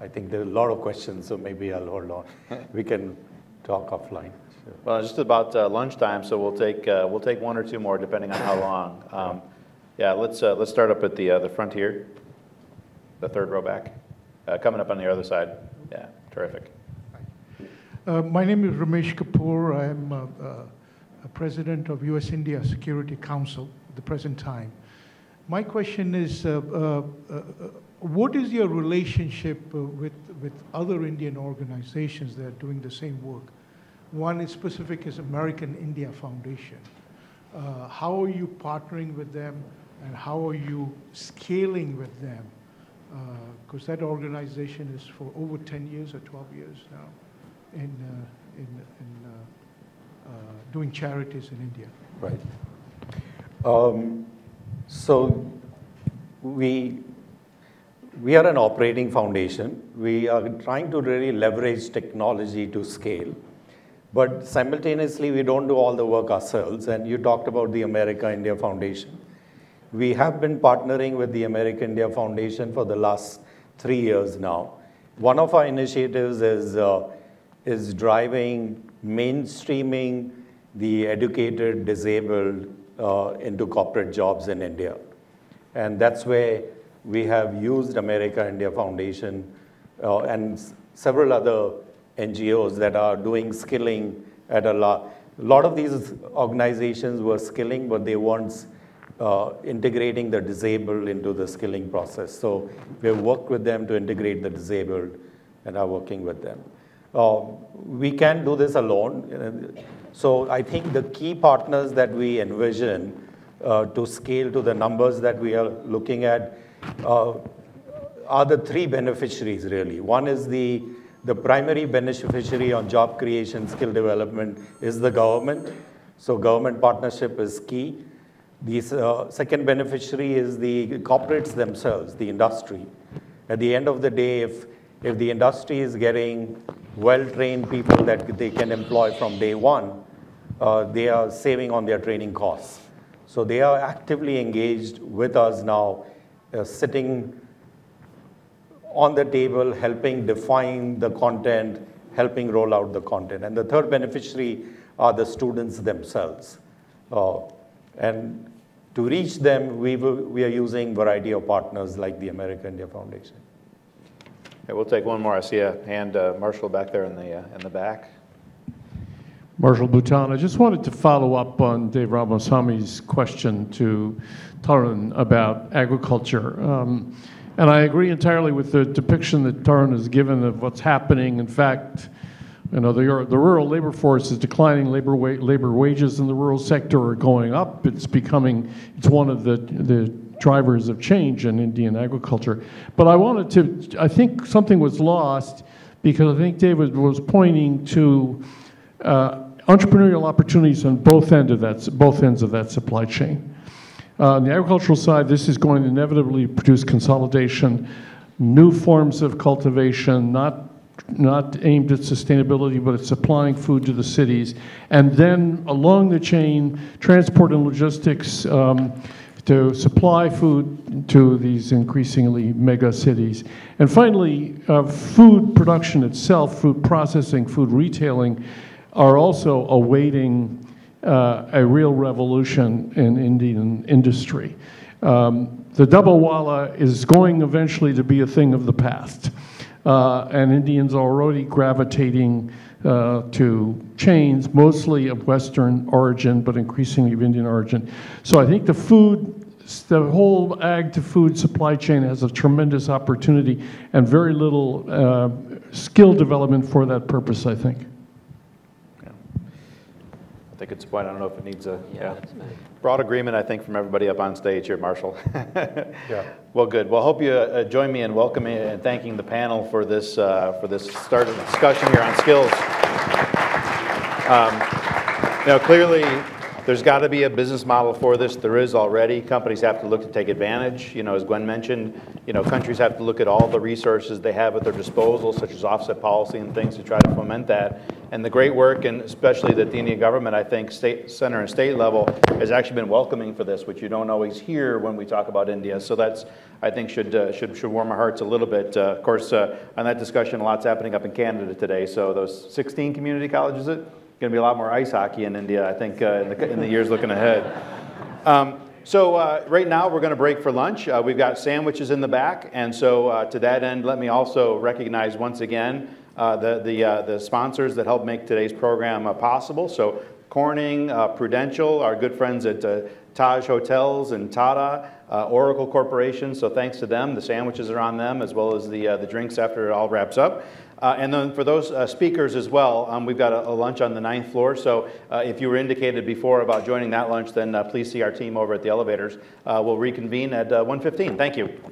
I think there are a lot of questions, so maybe I'll hold on. <laughs> we can talk offline. Sure. Well, it's just about uh, lunchtime, so we'll take, uh, we'll take one or two more depending on how long. Um, yeah, let's, uh, let's start up at the, uh, the front here, the third row back. Uh, coming up on the other side. Yeah, terrific. Uh, my name is Ramesh Kapoor. I am uh, uh, president of U.S.-India Security Council at the present time. My question is, what is your relationship with, with other Indian organizations that are doing the same work? One is specific is American India Foundation. Uh, how are you partnering with them? And how are you scaling with them? Because uh, that organization is for over 10 years or 12 years now in, uh, in, in uh, uh, doing charities in India. Right. Um, so we, we are an operating foundation. We are trying to really leverage technology to scale. But simultaneously, we don't do all the work ourselves. And you talked about the America India Foundation. We have been partnering with the America India Foundation for the last three years now. One of our initiatives is, uh, is driving mainstreaming the educated disabled uh, into corporate jobs in India. And that's where we have used America India Foundation uh, and several other NGOs that are doing skilling at a lot. A lot of these organizations were skilling, but they weren't uh, integrating the disabled into the skilling process. So we've worked with them to integrate the disabled and are working with them. Uh, we can't do this alone. So I think the key partners that we envision uh, to scale to the numbers that we are looking at uh, are the three beneficiaries really. One is the, the primary beneficiary on job creation, skill development is the government. So government partnership is key. The uh, second beneficiary is the corporates themselves, the industry. At the end of the day, if, if the industry is getting well-trained people that they can employ from day one, uh, they are saving on their training costs. So they are actively engaged with us now, uh, sitting on the table, helping define the content, helping roll out the content. And the third beneficiary are the students themselves. Uh, and to reach them, we, will, we are using a variety of partners like the America India Foundation. Okay, we'll take one more. I see a hand, uh, Marshall, back there in the, uh, in the back. Marshall Bouton. I just wanted to follow up on Dave Ramaswamy's question to Tarun about agriculture. Um, and I agree entirely with the depiction that Tarun has given of what's happening. In fact, You know, the, the rural labor force is declining. Labor wa- labor wages in the rural sector are going up. It's becoming it's one of the the drivers of change in Indian agriculture. But I wanted to. I think something was lost because I think David was pointing to uh, entrepreneurial opportunities on both end of that both ends of that supply chain. Uh, on the agricultural side, this is going to inevitably produce consolidation, new forms of cultivation, not not aimed at sustainability, but at supplying food to the cities. And then along the chain, transport and logistics um, to supply food to these increasingly mega cities. And finally, uh, food production itself, food processing, food retailing, are also awaiting uh, a real revolution in Indian industry. Um, the dabbawala is going eventually to be a thing of the past uh, and Indians already gravitating uh, to chains, mostly of Western origin, but increasingly of Indian origin. So I think the food, the whole ag to food supply chain has a tremendous opportunity and very little uh, skill development for that purpose, I think. I think it's a point, I don't know if it needs a, yeah. Broad agreement, I think, from everybody up on stage here, Marshall. <laughs> Yeah. Well, good. Well, hope you uh, join me in welcoming and thanking the panel for this, uh, for this start of discussion here on skills. Um, You know, clearly, there's got to be a business model for this. There is already. Companies have to look to take advantage. You know, as Gwen mentioned, you know, countries have to look at all the resources they have at their disposal, such as offset policy and things to try to foment that. And the great work, and especially that the Indian government, I think, state, center and state level, has actually been welcoming for this, which you don't always hear when we talk about India. So that's, I think, should, uh, should, should warm our hearts a little bit. Uh, of course, uh, on that discussion, a lot's happening up in Canada today. So those 16 community colleges, it? Going to be a lot more ice hockey in India, I think, uh, in, the, in the years looking ahead. Um, so uh, right now we're going to break for lunch. Uh, we've got sandwiches in the back, and so uh, to that end, let me also recognize once again uh, the the, uh, the sponsors that helped make today's program possible. So Corning, Prudential, our good friends at Taj Hotels and Tata, Oracle Corporation. So thanks to them, the sandwiches are on them as well as the the drinks after it all wraps up. Uh, and then for those uh, speakers as well, um, we've got a, a, lunch on the ninth floor. So uh, if you were indicated before about joining that lunch, then please see our team over at the elevators. we'll reconvene at 1.15. Thank you.